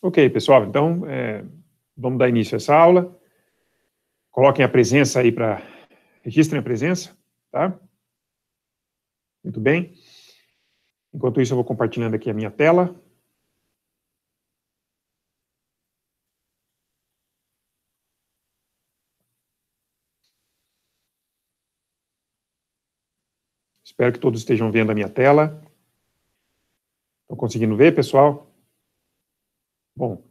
Ok, pessoal, então é, vamos dar início a essa aula. Coloquem a presença aí para. Registrem a presença, tá? Muito bem. Enquanto isso, eu vou compartilhando aqui a minha tela. Espero que todos estejam vendo a minha tela. Estão conseguindo ver, pessoal? Bom,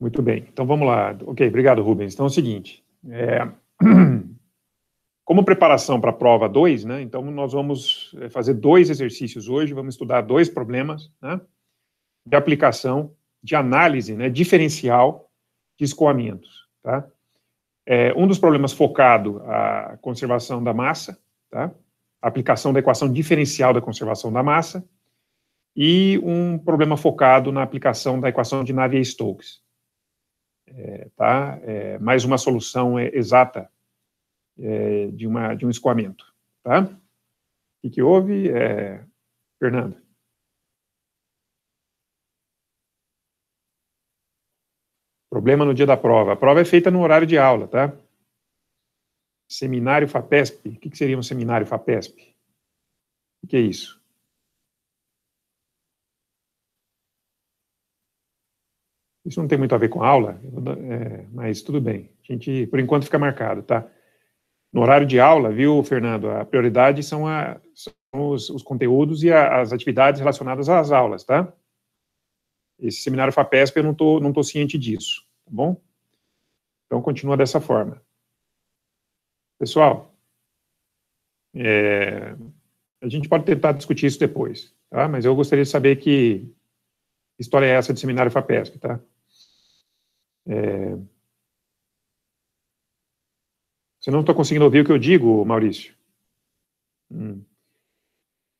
muito bem. Então vamos lá. Ok, obrigado, Rubens. Então é o seguinte: é, como preparação para a prova 2, né? Então nós vamos é, fazer dois exercícios hoje, vamos estudar dois problemas né, de aplicação, de análise né, diferencial de escoamentos. Tá? É, um dos problemas focado a conservação da massa, tá? aplicação da equação diferencial da conservação da massa, e um problema focado na aplicação da equação de Navier-Stokes. É, tá? É, mais uma solução é, exata é, de, uma, de um escoamento. Tá? O que, que houve, é? Problema no dia da prova. A prova é feita no horário de aula, tá? Seminário FAPESP. O que, que seria um seminário FAPESP? O que é isso? Isso não tem muito a ver com aula, é, mas tudo bem. A gente, por enquanto, fica marcado, tá? No horário de aula, viu, Fernando, a prioridade são, a, são os, os, conteúdos e a, as atividades relacionadas às aulas, tá? Esse seminário FAPESP eu não tô, não tô ciente disso, tá bom? Então, continua dessa forma. Pessoal, é, a gente pode tentar discutir isso depois, tá? Mas eu gostaria de saber que história é essa de seminário FAPESP, tá? É... Você não está conseguindo ouvir o que eu digo, Maurício? Hum.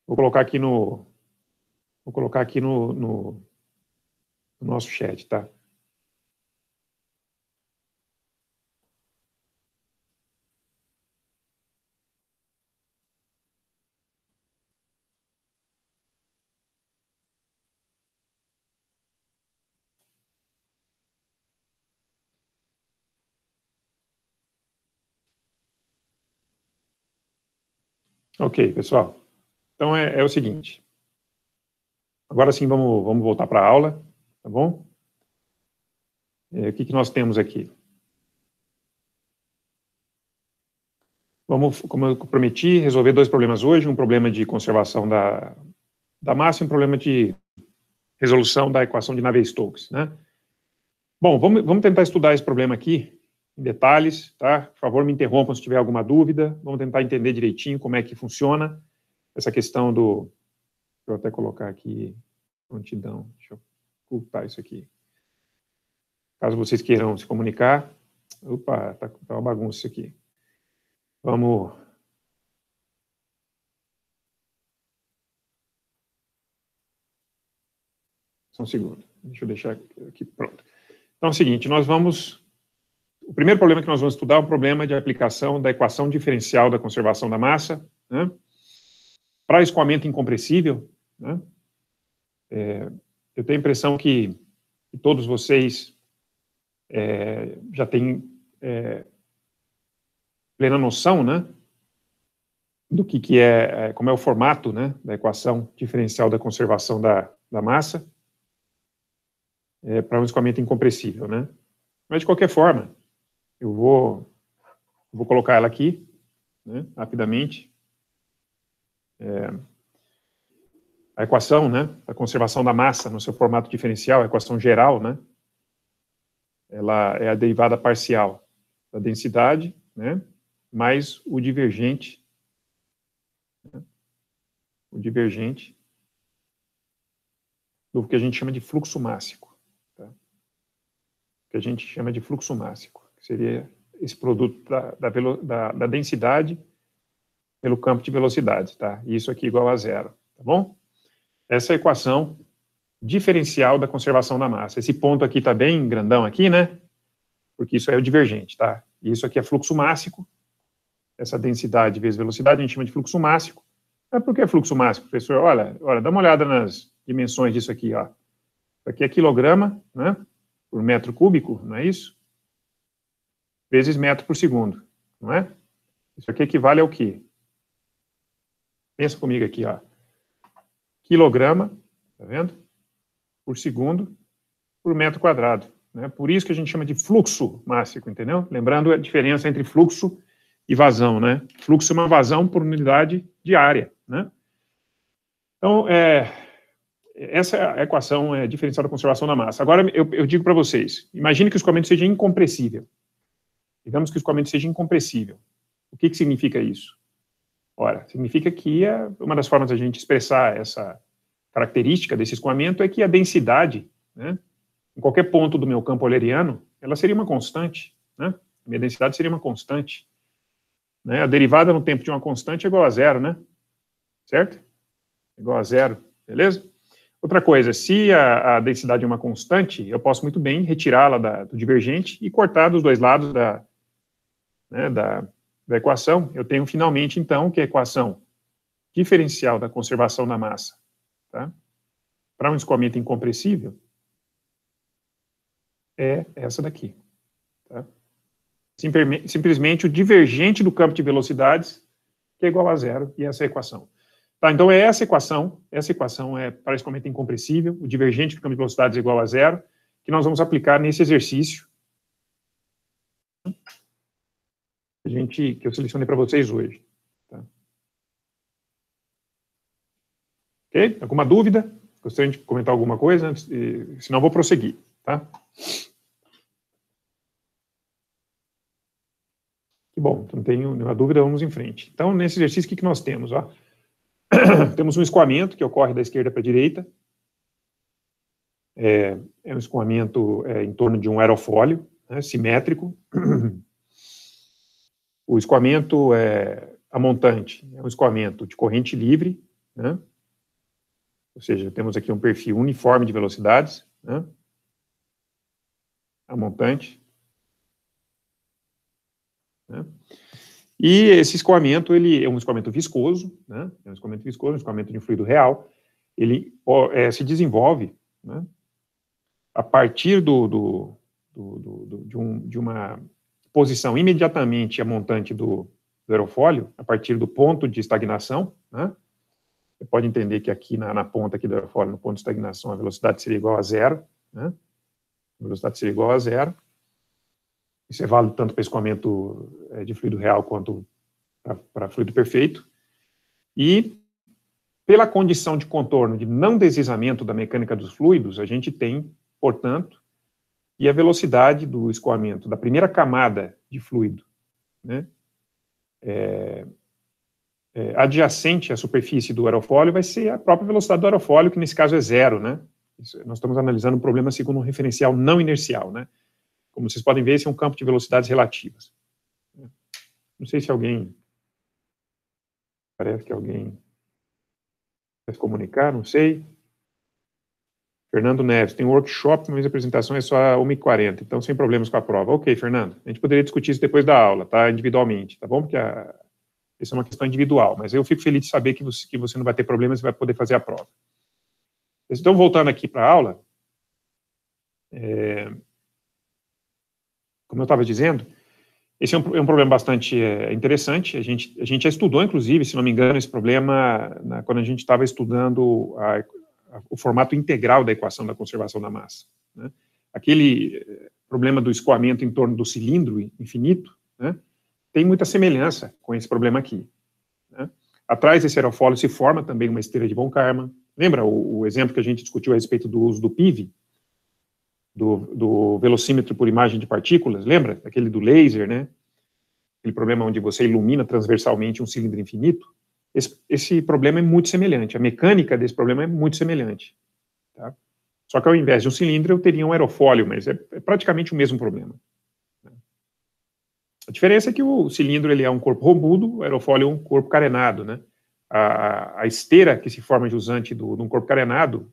Vou colocar aqui no... Vou colocar aqui no, no, no nosso chat, tá? Ok, pessoal. Então é, é o seguinte. Agora sim, vamos, vamos voltar para a aula, tá bom? É, o que, que nós temos aqui? Vamos, como eu prometi, resolver dois problemas hoje, um problema de conservação da, da massa e um problema de resolução da equação de Navier-Stokes, né? Bom, vamos, vamos tentar estudar esse problema aqui, detalhes, tá? Por favor, me interrompam se tiver alguma dúvida. Vamos tentar entender direitinho como é que funciona essa questão do. Deixa eu até colocar aqui prontidão. Deixa eu ocultar isso aqui. Caso vocês queiram se comunicar. Opa, tá, tá uma bagunça isso aqui. Vamos. Só um segundo. Deixa eu deixar aqui pronto. Então é o seguinte, nós vamos o primeiro problema que nós vamos estudar é o problema de aplicação da equação diferencial da conservação da massa, né, para escoamento incompressível. Né, é, eu tenho a impressão que, que todos vocês é, já têm é, plena noção, né, do que, que é, é como é o formato, né, da equação diferencial da conservação da, da massa é, para um escoamento incompressível, né. Mas, de qualquer forma, eu vou, vou colocar ela aqui, né, rapidamente. É, a equação, né, a conservação da massa no seu formato diferencial, a equação geral, né, ela é a derivada parcial da densidade, né, mais o divergente, né, o divergente do que a gente chama de fluxo mássico, tá? que a gente chama de fluxo mássico que seria esse produto da, da, da, da densidade pelo campo de velocidade, tá? Isso aqui igual a zero, tá bom? Essa é a equação diferencial da conservação da massa. Esse ponto aqui está bem grandão aqui, né? Porque isso é o divergente, tá? E isso aqui é fluxo mássico. Essa densidade vezes velocidade a gente chama de fluxo mássico. Mas por que fluxo mássico, professor? Olha, olha, dá uma olhada nas dimensões disso aqui, ó. aqui é quilograma, né, por metro cúbico, não é isso? Vezes metro por segundo, não é? Isso aqui equivale ao quê? Pensa comigo aqui, ó. Quilograma, tá vendo? Por segundo, por metro quadrado. Né? Por isso que a gente chama de fluxo mássico, entendeu? Lembrando a diferença entre fluxo e vazão, né? Fluxo é uma vazão por unidade de área, né? Então, é, essa equação é, diferencial da conservação da massa. Agora, eu, eu digo para vocês, imagine que o escoamento seja incompressível. Digamos que o escoamento seja incompressível. O que, que significa isso? Ora, significa que é, uma das formas de a gente expressar essa característica desse escoamento é que a densidade, né, em qualquer ponto do meu campo euleriano, ela seria uma constante, né? A minha densidade seria uma constante. Né? A derivada no tempo de uma constante é igual a zero, né? Certo? Igual a zero, beleza? Outra coisa, se a, a densidade é uma constante, eu posso muito bem retirá-la do divergente e cortar dos dois lados da, né, da, da equação. Eu tenho finalmente, então, que a equação diferencial da conservação da massa, tá? para um escoamento incompressível, é essa daqui. Tá? Simplesmente o divergente do campo de velocidades, que é igual a zero, e essa é a equação. Tá, então é essa equação, essa equação é para escoamento incompressível, o divergente do campo de velocidades é igual a zero, que nós vamos aplicar nesse exercício a gente, que eu selecionei para vocês hoje. Tá? Ok? Alguma dúvida? Gostaria de comentar alguma coisa? Antes, senão vou prosseguir. Tá? Que bom, não tenho nenhuma dúvida, vamos em frente. Então, nesse exercício, o que, que nós temos? Ó? temos um escoamento que ocorre da esquerda para a direita. É, é um escoamento é, em torno de um aerofólio, né, simétrico. O escoamento é a montante, é um escoamento de corrente livre, né? ou seja, temos aqui um perfil uniforme de velocidades, né? a montante. Né? E esse escoamento, ele é um escoamento viscoso, né? é um escoamento viscoso, um escoamento de fluido real, ele é, se desenvolve né? a partir do, do, do, do de, um, de, uma posição imediatamente a montante do, do aerofólio, a partir do ponto de estagnação, né? Você pode entender que aqui na, na, ponta aqui do aerofólio, no ponto de estagnação, a velocidade seria igual a zero, né? A velocidade seria igual a zero. Isso é válido tanto para escoamento é, de fluido real quanto para fluido perfeito. E, pela condição de contorno de não deslizamento da mecânica dos fluidos, a gente tem, portanto, e a velocidade do escoamento da primeira camada de fluido, né, é, é, adjacente à superfície do aerofólio vai ser a própria velocidade do aerofólio, que nesse caso é zero, né? Isso, nós estamos analisando um problema segundo um referencial não inercial, né? Como vocês podem ver, esse é um campo de velocidades relativas. Não sei se alguém. Parece que alguém quer se comunicar, não sei. Fernando Neves, tem um workshop, mas a apresentação é só 1h40, então sem problemas com a prova. Ok, Fernando, a gente poderia discutir isso depois da aula, tá? Individualmente, tá bom? Porque a, isso é uma questão individual, mas eu fico feliz de saber que você, que você não vai ter problemas e vai poder fazer a prova. Então, voltando aqui para a aula, é, como eu estava dizendo, esse é um, é um problema bastante é, interessante. A gente, a gente já estudou, inclusive, se não me engano, esse problema na, quando a gente estava estudando a, o formato integral da equação da conservação da massa. Né? Aquele eh, problema do escoamento em torno do cilindro infinito né, tem muita semelhança com esse problema aqui. Né? Atrás desse aerofólio se forma também uma esteira de von. Lembra o, o, exemplo que a gente discutiu a respeito do uso do PIV, do, do velocímetro por imagem de partículas? Lembra? Aquele do laser, né? Aquele problema onde você ilumina transversalmente um cilindro infinito? Esse, esse, problema é muito semelhante, a mecânica desse problema é muito semelhante. Tá? Só que ao invés de um cilindro, eu teria um aerofólio, mas é, é praticamente o mesmo problema. Né? A diferença é que o cilindro ele é um corpo rombudo, o aerofólio é um corpo carenado. Né? A, a esteira que se forma jusante de um corpo carenado,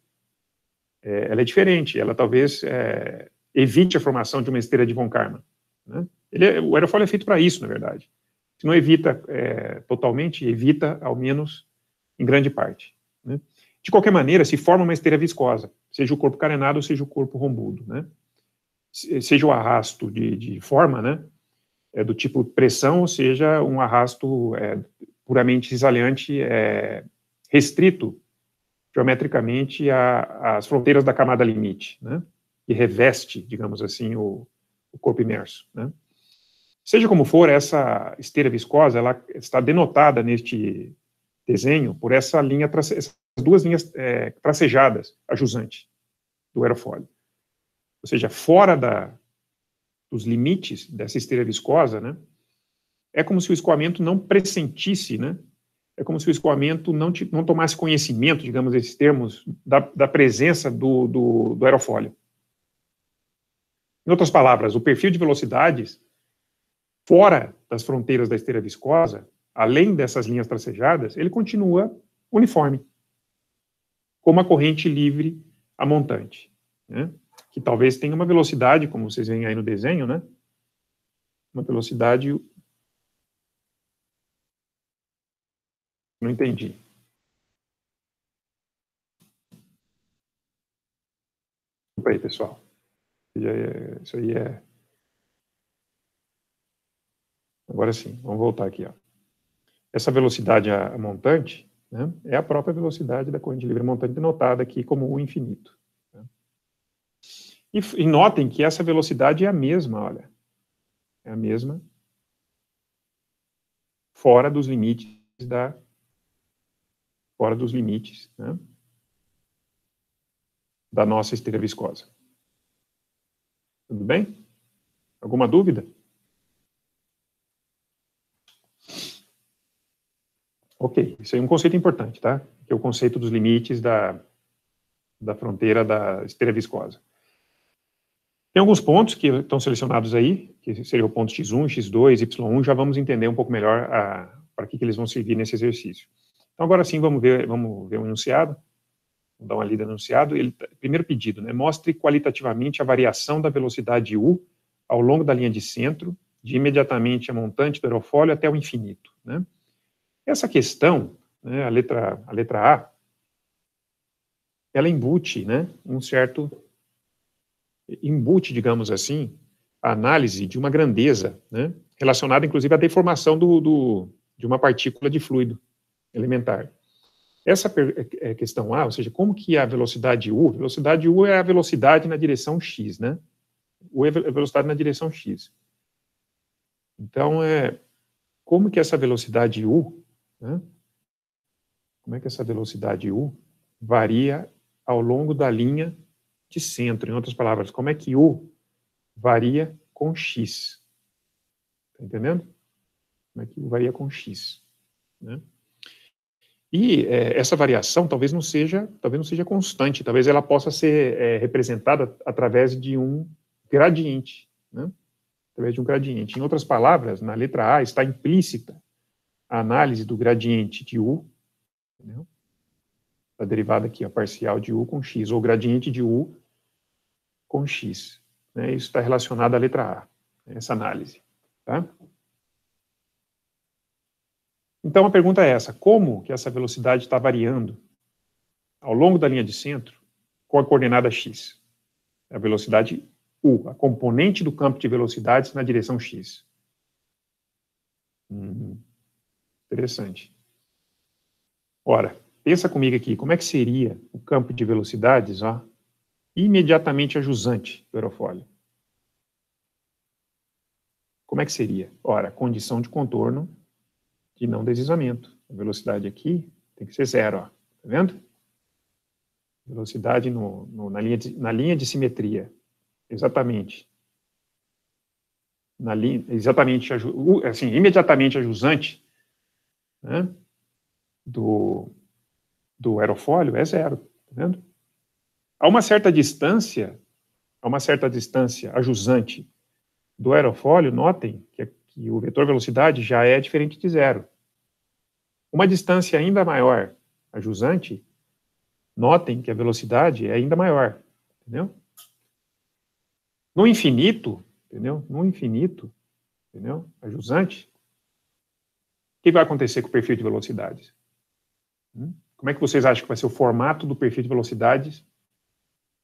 é, ela é diferente, ela talvez é, evite a formação de uma esteira de von Karman. Né? É, o aerofólio é feito para isso, na verdade. Se não evita é, totalmente, evita ao menos em grande parte. Né? De qualquer maneira, se forma uma esteira viscosa, seja o corpo carenado ou seja o corpo rombudo, né? Seja o arrasto de, de forma, né? É do tipo pressão, ou seja, um arrasto é, puramente cisalhante, é, restrito geometricamente às fronteiras da camada limite, né? E reveste, digamos assim, o, o corpo imerso, né? Seja como for, essa esteira viscosa, ela está denotada neste desenho por essa linha, essas duas linhas é, tracejadas, a jusante do aerofólio. Ou seja, fora da, dos limites dessa esteira viscosa, né, é como se o escoamento não pressentisse, né, é como se o escoamento não, te, não tomasse conhecimento, digamos, esses termos, da, da presença do, do, do aerofólio. Em outras palavras, o perfil de velocidades fora das fronteiras da esteira viscosa, além dessas linhas tracejadas, ele continua uniforme, como a corrente livre a montante, né? que talvez tenha uma velocidade, como vocês veem aí no desenho, né? Uma velocidade... Não entendi. Desculpa aí, pessoal. Isso aí é Agora sim, vamos voltar aqui. Ó. Essa velocidade a, montante né, é a própria velocidade da corrente livre montante denotada aqui como o infinito. Né? E, e, notem que essa velocidade é a mesma, olha. É a mesma fora dos limites da fora dos limites né, da nossa esteira viscosa. Tudo bem? Alguma dúvida? Ok, isso aí é um conceito importante, tá? Que é o conceito dos limites da, da fronteira da esteira viscosa. Tem alguns pontos que estão selecionados aí, que seriam o ponto x1, x2, y1, já vamos entender um pouco melhor para que, que eles vão servir nesse exercício. Então, agora sim, vamos ver, vamos ver o um enunciado. Vamos dar uma lida no enunciado. Ele, primeiro pedido, né? Mostre qualitativamente a variação da velocidade U ao longo da linha de centro, de imediatamente a montante do aerofólio até o infinito, né? Essa questão, né, a, letra, a letra A, ela embute né, um certo, embute, digamos assim, a análise de uma grandeza, né, relacionada inclusive à deformação do, do, de uma partícula de fluido elementar. Essa é, é questão A, ou seja, como que a velocidade U, velocidade U é a velocidade na direção x, né? U é a velocidade na direção x. Então, é, como que essa velocidade U né? Como é que essa velocidade U varia ao longo da linha de centro? Em outras palavras, como é que U varia com x? Está entendendo? Como é que U varia com x? Né? E é, essa variação talvez não seja, talvez não seja constante, talvez ela possa ser é, representada através de um gradiente, né? através de um gradiente. Em outras palavras, na letra A está implícita a análise do gradiente de U, entendeu? a derivada aqui, a parcial de U com X, ou gradiente de U com X. Né? Isso está relacionado à letra A, essa análise. Tá? Então, a pergunta é essa, como que essa velocidade está variando ao longo da linha de centro com a coordenada X? A velocidade U, a componente do campo de velocidades na direção X. Uhum. Interessante. Ora, pensa comigo aqui, como é que seria o campo de velocidades, ó, imediatamente ajusante do aerofólio? Como é que seria? Ora, condição de contorno de não deslizamento. A velocidade aqui tem que ser zero, ó. Tá vendo? Velocidade no, no, na, linha de, na linha de simetria. Exatamente. Na linha, exatamente, assim, imediatamente ajusante né, do, do aerofólio é zero, tá vendo? A uma certa distância, a uma certa distância ajusante do aerofólio, notem que, que o vetor velocidade já é diferente de zero. Uma distância ainda maior ajusante, notem que a velocidade é ainda maior, entendeu? No infinito, entendeu? No infinito, entendeu? A jusante, o que vai acontecer com o perfil de velocidades? Hum? como é que vocês acham que vai ser o formato do perfil de velocidades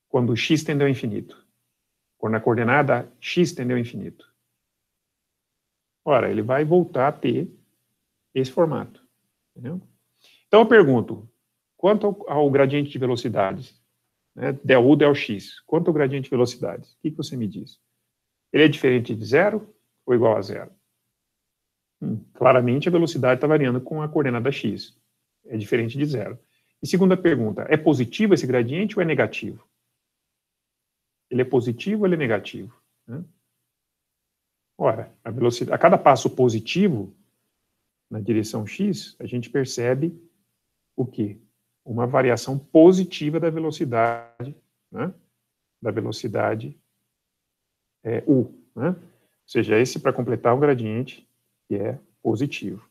quando x tende ao infinito? Quando a coordenada x tende ao infinito? Ora, ele vai voltar a ter esse formato. Entendeu? Então eu pergunto, quanto ao gradiente de velocidades, né, del U, del X, quanto ao gradiente de velocidades? O que, que você me diz? Ele é diferente de zero ou igual a zero? Claramente a velocidade está variando com a coordenada x. É diferente de zero. E segunda pergunta, é positivo esse gradiente ou é negativo? Ele é positivo ou ele é negativo? Né? Ora, a, velocidade, a cada passo positivo na direção x, a gente percebe o quê? Uma variação positiva da velocidade, né? da velocidade é, u. Né? Ou seja, esse para completar o gradiente que é positivo.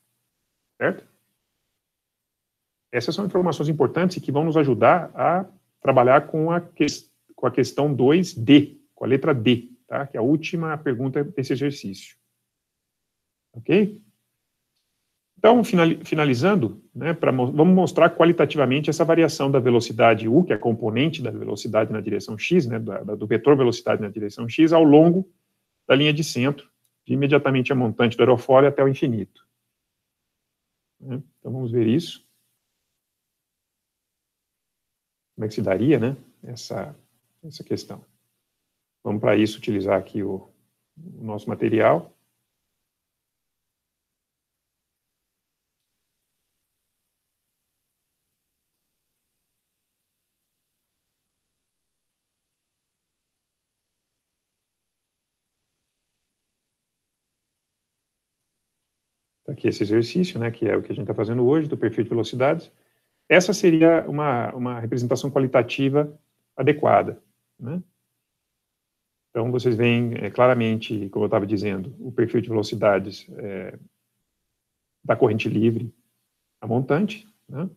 Certo? Essas são informações importantes que vão nos ajudar a trabalhar com a, que, com a questão 2D, com a letra D, tá? que é a última pergunta desse exercício. Ok? Então, finalizando, né, pra, vamos mostrar qualitativamente essa variação da velocidade U, que é componente da velocidade na direção x, né, do, do vetor velocidade na direção x, ao longo da linha de centro, de imediatamente a montante do aerofólio até o infinito. Né? Então, vamos ver isso. Como é que se daria, né, essa, essa questão. Vamos, para isso, utilizar aqui o, o nosso material. Aqui esse exercício, né, que é o que a gente está fazendo hoje, do perfil de velocidades. Essa seria uma, uma representação qualitativa adequada. Né? Então, vocês veem é, claramente, como eu estava dizendo, o perfil de velocidades é, da corrente livre a montante, né?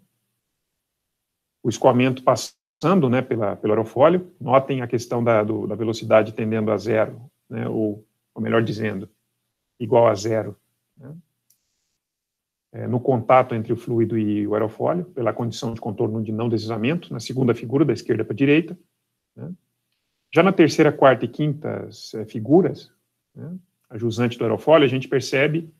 o escoamento passando né, pela, pelo aerofólio, notem a questão da, do, da velocidade tendendo a zero, né, ou, ou melhor dizendo, igual a zero. Né? É, no contato entre o fluido e o aerofólio, pela condição de contorno de não deslizamento, na segunda figura, da esquerda para a direita. Né? Já na terceira, quarta e quinta é, figuras, né, a jusante do aerofólio, a gente percebe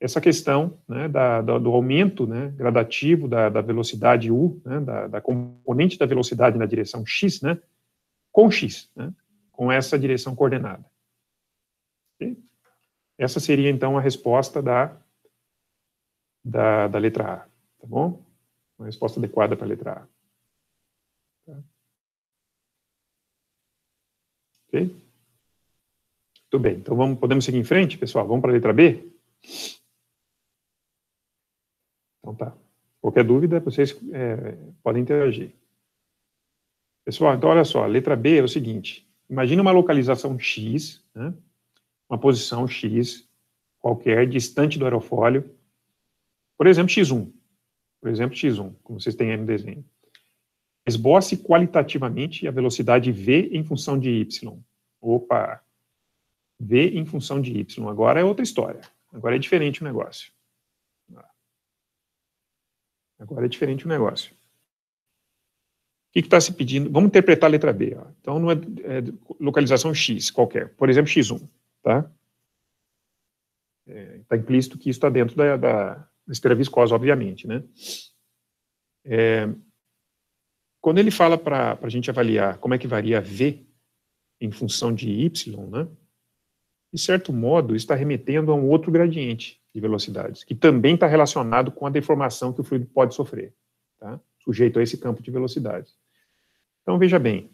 essa questão né, da, da, do aumento né, gradativo da, da, velocidade U, né, da, componente da velocidade na direção x, né, com x, né, com essa direção coordenada. Okay? Essa seria, então, a resposta da da, da letra A, tá bom? Uma resposta adequada para a letra A. Tá? Ok? Muito bem, então vamos, podemos seguir em frente, pessoal? Vamos para a letra B? Então tá. Qualquer dúvida, vocês é, podem interagir. Pessoal, então olha só, a letra B é o seguinte, imagine uma localização X, né, uma posição X qualquer, distante do aerofólio, por exemplo, x1. Por exemplo, x1, como vocês têm aí no desenho. Esboce qualitativamente a velocidade v em função de y. Opa! v em função de y. Agora é outra história. Agora é diferente o negócio. Agora é diferente o negócio. O que está se pedindo? Vamos interpretar a letra B. Ó. Então, não é, é, localização X qualquer. Por exemplo, X1. Tá? Está é, tá implícito que isso está dentro da, da, esteira viscosa, obviamente, né? É, quando ele fala para a gente avaliar como é que varia V em função de Y, né? De certo modo, está remetendo a um outro gradiente de velocidades, que também está relacionado com a deformação que o fluido pode sofrer, tá? Sujeito a esse campo de velocidades. Então, veja bem,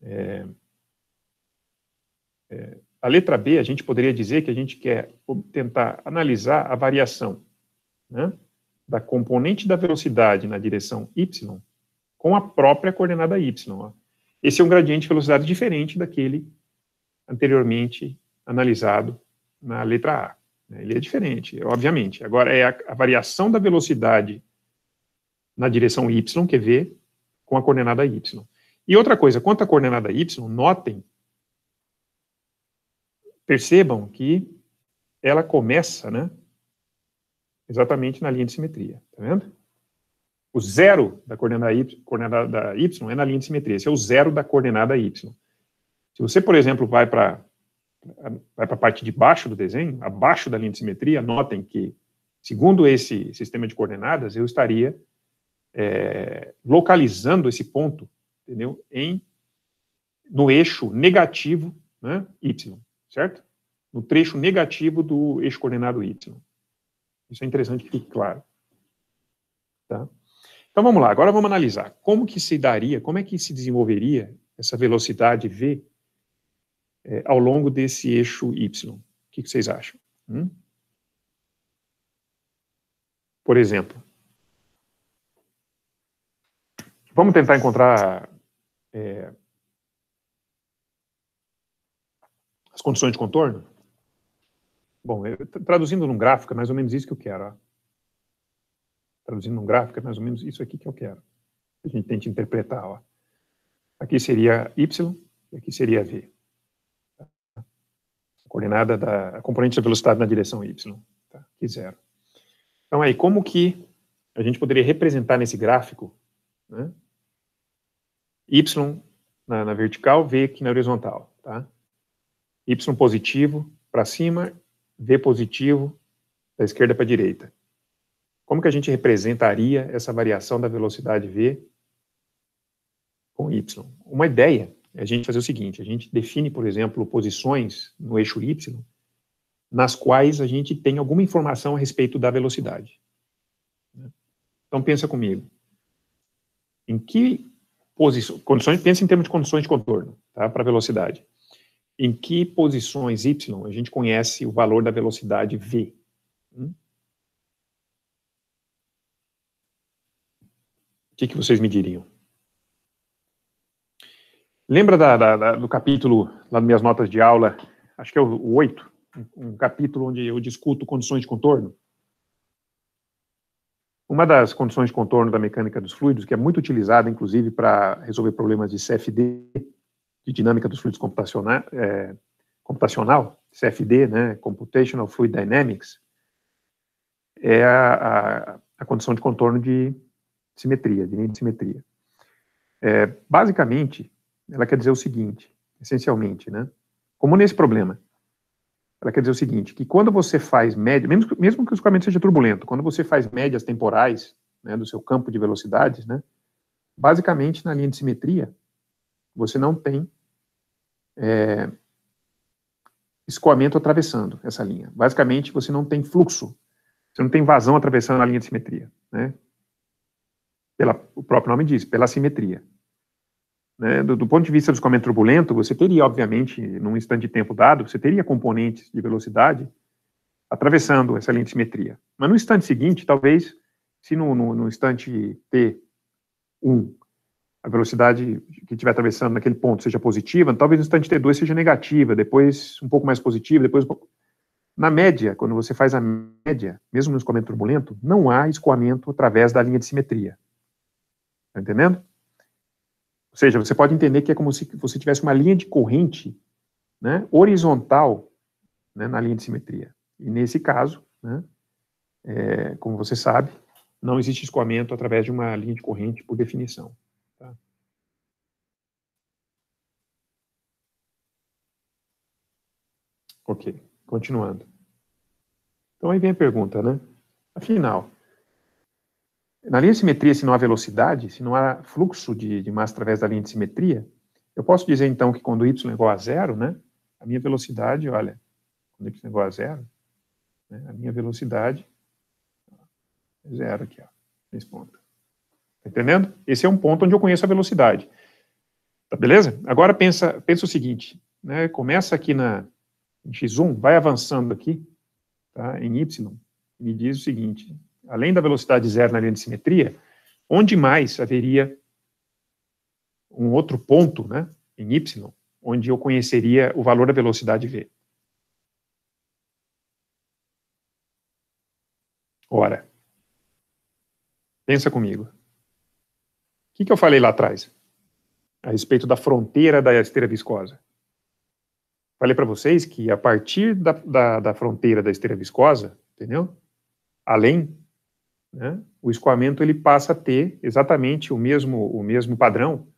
é, é, a letra B, a gente poderia dizer que a gente quer tentar analisar a variação né, da componente da velocidade na direção y com a própria coordenada y. Esse é um gradiente de velocidade diferente daquele anteriormente analisado na letra A. Né. Ele é diferente, obviamente. Agora, é a, a variação da velocidade na direção y, que é v, com a coordenada y. E outra coisa, quanto à coordenada y, notem, percebam que ela começa, né, exatamente na linha de simetria, tá vendo? o zero da coordenada y, coordenada y é na linha de simetria. Esse é o zero da coordenada y. Se você, por exemplo, vai para vai a parte de baixo do desenho, abaixo da linha de simetria, notem que, segundo esse sistema de coordenadas, eu estaria é, localizando esse ponto, entendeu, em, no eixo negativo, né, y, certo? No trecho negativo do eixo coordenado y. Isso é interessante que fique claro. Tá? Então vamos lá, agora vamos analisar como que se daria, como é que se desenvolveria essa velocidade v é, ao longo desse eixo Y. O que, que vocês acham? Hum? Por exemplo, vamos tentar encontrar é, as condições de contorno? Bom, eu, traduzindo num gráfico, é mais ou menos isso que eu quero. Ó. Traduzindo num gráfico, é mais ou menos isso aqui que eu quero. A gente tenta interpretar. Ó. Aqui seria Y, e aqui seria V coordenada da componente da velocidade na direção y, tá? aqui zero. Então aí, como que a gente poderia representar nesse gráfico, né, y na, na, vertical, v aqui na horizontal, tá? y positivo para cima, v positivo da esquerda para a direita. Como que a gente representaria essa variação da velocidade v com y? Uma ideia é a gente fazer o seguinte: a gente define, por exemplo, posições no eixo Y, nas quais a gente tem alguma informação a respeito da velocidade. Então pensa comigo. Em que posições, condições, pensa em termos de condições de contorno, tá, para velocidade. Em que posições y a gente conhece o valor da velocidade v? Hum? O que, que vocês me diriam? Lembra da, da, do capítulo, lá nas minhas notas de aula, acho que é o 8, um capítulo onde eu discuto condições de contorno? Uma das condições de contorno da mecânica dos fluidos, que é muito utilizada, inclusive, para resolver problemas de CFD, de dinâmica dos fluidos computacional, é, computacional CFD, né, Computational Fluid Dynamics, é a, a, a condição de contorno de simetria, de linha de simetria. É, basicamente, ela quer dizer o seguinte, essencialmente, né? Como nesse problema, ela quer dizer o seguinte, que quando você faz média, mesmo, mesmo que o escoamento seja turbulento, quando você faz médias temporais né, do seu campo de velocidades, né, basicamente na linha de simetria, você não tem é, escoamento atravessando essa linha. Basicamente, você não tem fluxo, você não tem vazão atravessando a linha de simetria, né? Pela, o próprio nome diz, pela simetria. Né, do, do, ponto de vista do escoamento turbulento, você teria, obviamente, num instante de tempo dado, você teria componentes de velocidade atravessando essa linha de simetria. Mas no instante seguinte, talvez, se no, no, no instante T1 a velocidade que estiver atravessando naquele ponto seja positiva, talvez no instante T2 seja negativa, depois um pouco mais positiva, depois um pouco... Na média, quando você faz a média, mesmo no escoamento turbulento, não há escoamento através da linha de simetria. Está entendendo? Ou seja, você pode entender que é como se você tivesse uma linha de corrente né, horizontal né, na linha de simetria. E nesse caso, né, é, como você sabe, não existe escoamento através de uma linha de corrente por definição. Tá? Ok, continuando. Então aí vem a pergunta, né? Afinal, na linha de simetria, se não há velocidade, se não há fluxo de, de massa através da linha de simetria, eu posso dizer, então, que quando y é igual a zero, né, a minha velocidade, olha, quando y é igual a zero, né, a minha velocidade é zero aqui, ó, nesse ponto. Tá entendendo? Esse é um ponto onde eu conheço a velocidade. Tá beleza? Agora pensa, pensa o seguinte, né, começa aqui na em x1, vai avançando aqui, tá, em y, me diz o seguinte, além da velocidade zero na linha de simetria, onde mais haveria um outro ponto, né, em y, onde eu conheceria o valor da velocidade v. Ora, pensa comigo. O que, que eu falei lá atrás? A respeito da fronteira da esteira viscosa. Falei para vocês que a partir da, da, da fronteira da esteira viscosa, entendeu? Além né, o escoamento ele passa a ter exatamente o mesmo, o mesmo padrão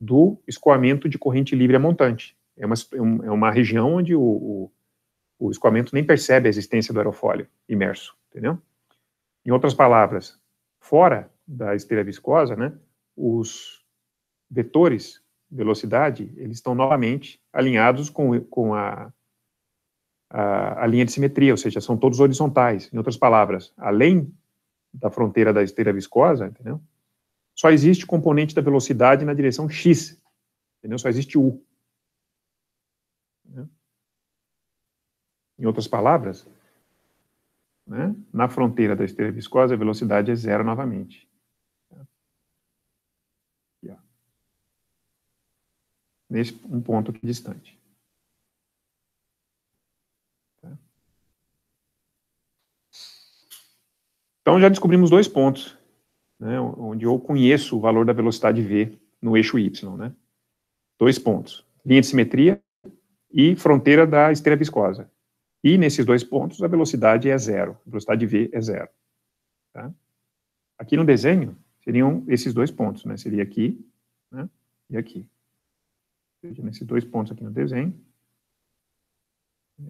do escoamento de corrente livre a montante. É uma, é uma região onde o, o, o escoamento nem percebe a existência do aerofólio imerso, entendeu? Em outras palavras, fora da esteira viscosa, né, os vetores velocidade, eles estão novamente alinhados com, com a, a, a, linha de simetria, ou seja, são todos horizontais. Em outras palavras, além da fronteira da esteira viscosa, entendeu? Só existe componente da velocidade na direção x, entendeu? Só existe u. Em outras palavras, né, na fronteira da esteira viscosa, a velocidade é zero novamente. Nesse um ponto aqui distante. Tá? Então, já descobrimos dois pontos, né, onde eu conheço o valor da velocidade v no eixo y, né? Dois pontos, linha de simetria e fronteira da esteira viscosa. E nesses dois pontos, a velocidade é zero, a velocidade v é zero. Tá? Aqui no desenho, seriam esses dois pontos, né? Seria aqui né, e aqui seja, nesses dois pontos aqui no desenho.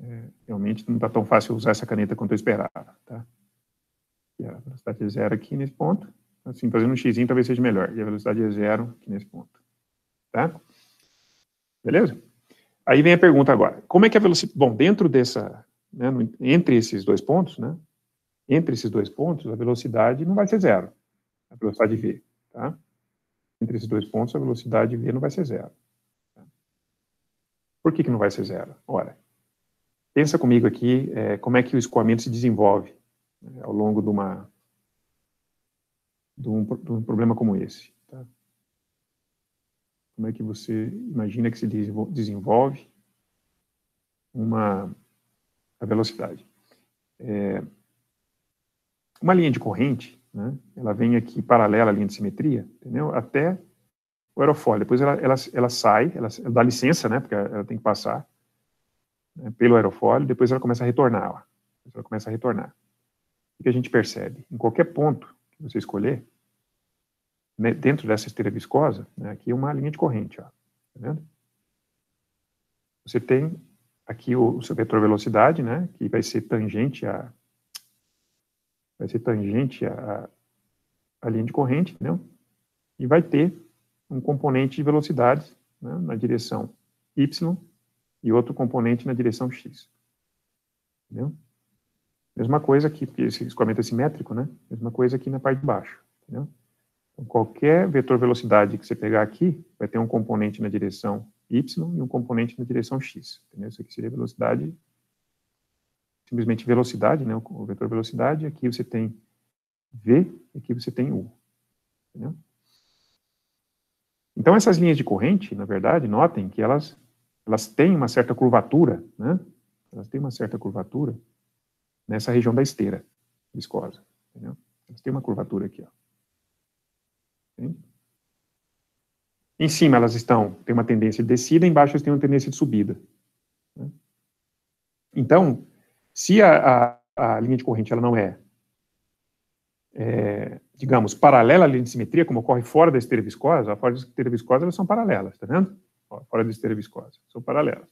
É, realmente não está tão fácil usar essa caneta quanto eu esperava, tá? E a velocidade é zero aqui nesse ponto. Assim, fazendo um x talvez seja melhor. E a velocidade é zero aqui nesse ponto. Tá? Beleza? Aí vem a pergunta agora. Como é que a velocidade... Bom, dentro dessa... Né, entre esses dois pontos, né? Entre esses dois pontos, a velocidade não vai ser zero. A velocidade v, tá? Entre esses dois pontos, a velocidade v não vai ser zero. Por que, que não vai ser zero? Ora, pensa comigo aqui é, como é que o escoamento se desenvolve né, ao longo de, uma, de, um, de um problema como esse. Tá? Como é que você imagina que se desenvolve uma a velocidade? É, uma linha de corrente, né, ela vem aqui paralela à linha de simetria, entendeu? Até o aerofólio. Depois ela, ela, ela sai, ela, ela, dá licença, né, porque ela tem que passar né, pelo aerofólio, depois ela começa a retornar. Ela começa a retornar. O que a gente percebe? Em qualquer ponto que você escolher, né, dentro dessa esteira viscosa, né, aqui é uma linha de corrente, ó, tá vendo? Você tem aqui o, o seu vetor velocidade, né, que vai ser tangente a vai ser tangente a, a linha de corrente, entendeu? E vai ter um componente de velocidade né, na direção y e outro componente na direção x. Entendeu? Mesma coisa aqui, porque esse escoamento é simétrico, né? Mesma coisa aqui na parte de baixo, entendeu? Então, qualquer vetor velocidade que você pegar aqui, vai ter um componente na direção y e um componente na direção x, entendeu? Isso aqui seria velocidade, simplesmente velocidade, né? O vetor velocidade, aqui você tem v, aqui você tem u, entendeu? Então, essas linhas de corrente, na verdade, notem que elas, elas têm uma certa curvatura, né? Elas têm uma certa curvatura nessa região da esteira viscosa, entendeu? Elas têm uma curvatura aqui, ó. Entende? Em cima elas estão, tem uma tendência de descida, embaixo elas têm uma tendência de subida. Né? Então, se a, a, a, linha de corrente ela não é, é digamos, paralela à linha de simetria, como ocorre fora da esteira viscosa, fora da esteira viscosa elas são paralelas, tá vendo? fora da esteira viscosa, são paralelas.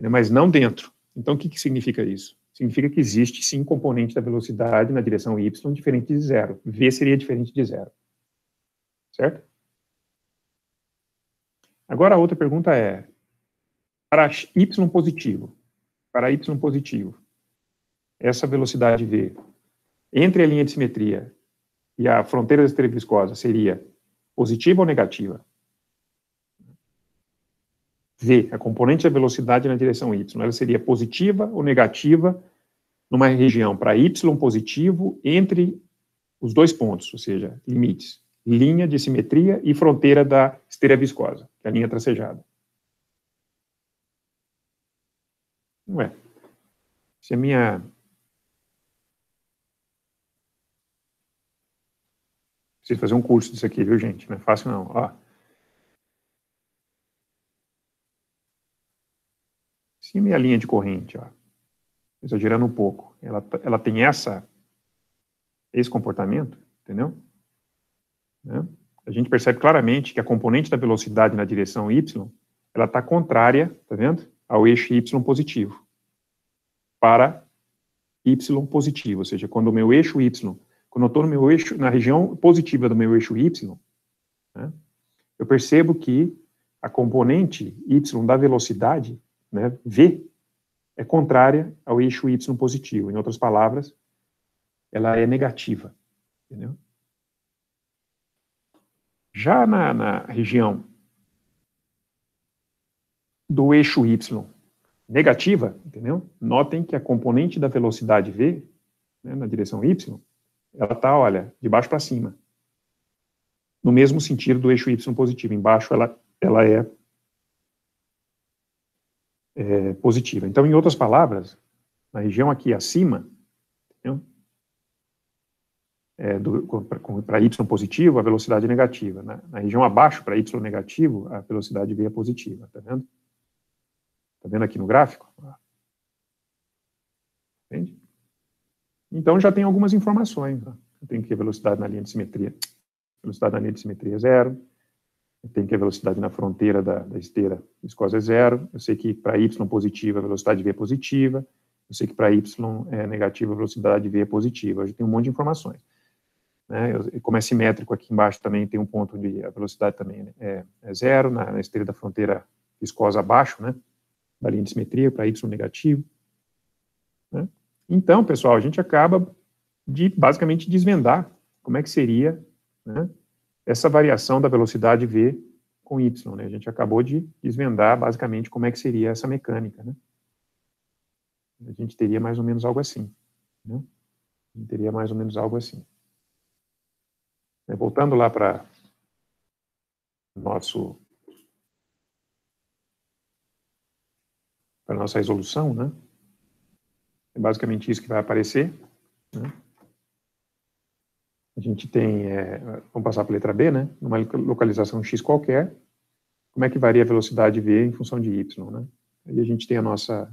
Mas não dentro. Então, o que, que significa isso? Significa que existe, sim, componente da velocidade na direção y diferente de zero. V seria diferente de zero. Certo? Agora, a outra pergunta é, para y positivo, para y positivo, essa velocidade V, entre a linha de simetria e a fronteira da esteira viscosa seria positiva ou negativa? V, a componente da velocidade na direção y, ela seria positiva ou negativa numa região para y positivo entre os dois pontos, ou seja, limites, linha de simetria e fronteira da esteira viscosa, que é a linha tracejada. Não é. Se a minha Preciso fazer um curso disso aqui, viu, gente? Não é fácil, não. Ó. Se minha linha de corrente, ó, exagerando um pouco, ela, ela tem essa, esse comportamento, entendeu? Né? A gente percebe claramente que a componente da velocidade na direção y, ela está contrária, tá vendo? Ao eixo y positivo. Para y positivo, ou seja, quando o meu eixo y, quando eu estou no meu eixo, na região positiva do meu eixo y, né, eu percebo que a componente y da velocidade, né, v, é contrária ao eixo y positivo. Em outras palavras, ela é negativa, entendeu? Já na, na região do eixo y negativa, entendeu? Notem que a componente da velocidade v, né, na direção y, ela está, olha, de baixo para cima. No mesmo sentido do eixo y positivo. Embaixo ela, ela é, é positiva. Então, em outras palavras, na região aqui acima, é, para y positivo, a velocidade é negativa. Né? Na região abaixo, para y negativo, a velocidade v é positiva, tá vendo? Tá vendo aqui no gráfico? Entende? Então, já tem algumas informações. Né? Eu tenho que a velocidade na linha de simetria, velocidade na linha de simetria é zero, eu tenho que a velocidade na fronteira da, da esteira viscosa é zero, eu sei que para y positiva, a velocidade v é positiva, eu sei que para y é negativa, a velocidade v é positiva. Eu já tenho um monte de informações. Né? Como é simétrico, aqui embaixo também tem um ponto onde a velocidade também é, é, zero, na, na, esteira da fronteira viscosa abaixo, né? da linha de simetria, para y negativo. Né? Então, pessoal, a gente acaba de basicamente desvendar como é que seria né, essa variação da velocidade v com y. Né? A gente acabou de desvendar basicamente como é que seria essa mecânica. Né? A gente teria mais ou menos algo assim. Né? A gente teria mais ou menos algo assim. É, voltando lá para nosso para nossa resolução, né? É basicamente isso que vai aparecer. Né? A gente tem, é, vamos passar para a letra B, né? Numa localização x qualquer, como é que varia a velocidade v em função de y, né? Aí a gente tem a nossa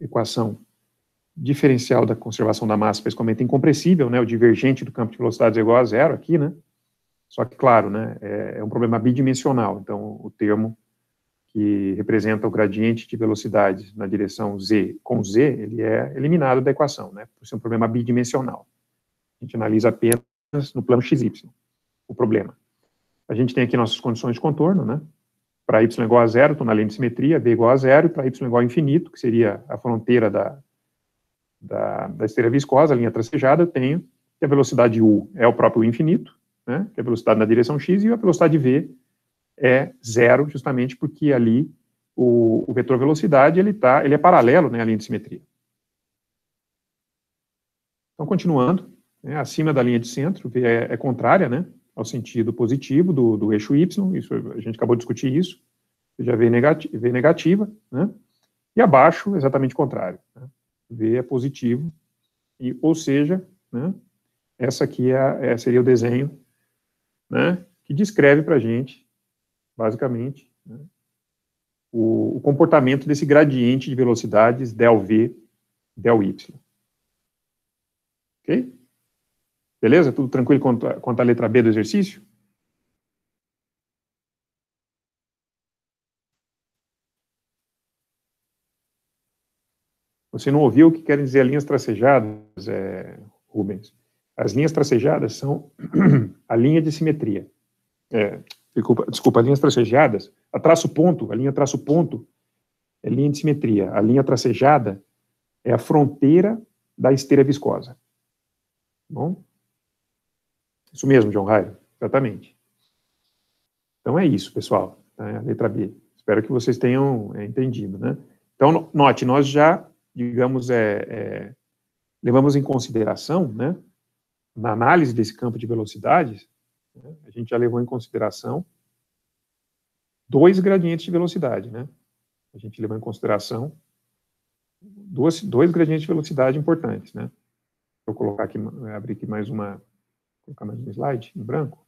equação diferencial da conservação da massa, principalmente incompressível, né? O divergente do campo de velocidades é igual a zero aqui, né? Só que, claro, né, é, é um problema bidimensional, então o termo que representa o gradiente de velocidade na direção z com z, ele é eliminado da equação, né, por ser um problema bidimensional. A gente analisa apenas no plano xy o problema. A gente tem aqui nossas condições de contorno, né, para y igual a zero, estou na linha de simetria, v igual a zero, para y igual a infinito, que seria a fronteira da, da, da esteira viscosa, a linha tracejada, eu tenho que a velocidade u é o próprio infinito, né, que é a velocidade na direção x, e a velocidade v é zero, justamente porque ali o, o vetor velocidade ele tá, ele é paralelo né, à linha de simetria. Então, continuando, né, acima da linha de centro, v é, é contrária né, ao sentido positivo do, do, eixo y, isso, a gente acabou de discutir isso, já v, v negativa, né, e abaixo, exatamente o contrário. Né, v é positivo, e, ou seja, né, essa aqui é, é, seria o desenho né, que descreve para a gente, basicamente, né, o, o, comportamento desse gradiente de velocidades del V, del Y. Ok? Beleza? Tudo tranquilo quanto a, quanto letra B do exercício? Você não ouviu o que querem dizer linhas tracejadas, é, Rubens? As linhas tracejadas são a linha de simetria. É, desculpa, desculpa, linhas tracejadas, a traço ponto, a linha traço ponto é linha de simetria. A linha tracejada é a fronteira da esteira viscosa. Bom? Isso mesmo, John Raio, exatamente. Então é isso, pessoal. Né, a letra B. Espero que vocês tenham é, entendido, né? Então, note, nós já, digamos, é, é, levamos em consideração, né, na análise desse campo de velocidades, né, a gente já levou em consideração dois gradientes de velocidade, né? A gente levou em consideração duas, dois gradientes de velocidade importantes, né? Vou colocar aqui, abrir aqui mais uma, colocar mais um slide em branco.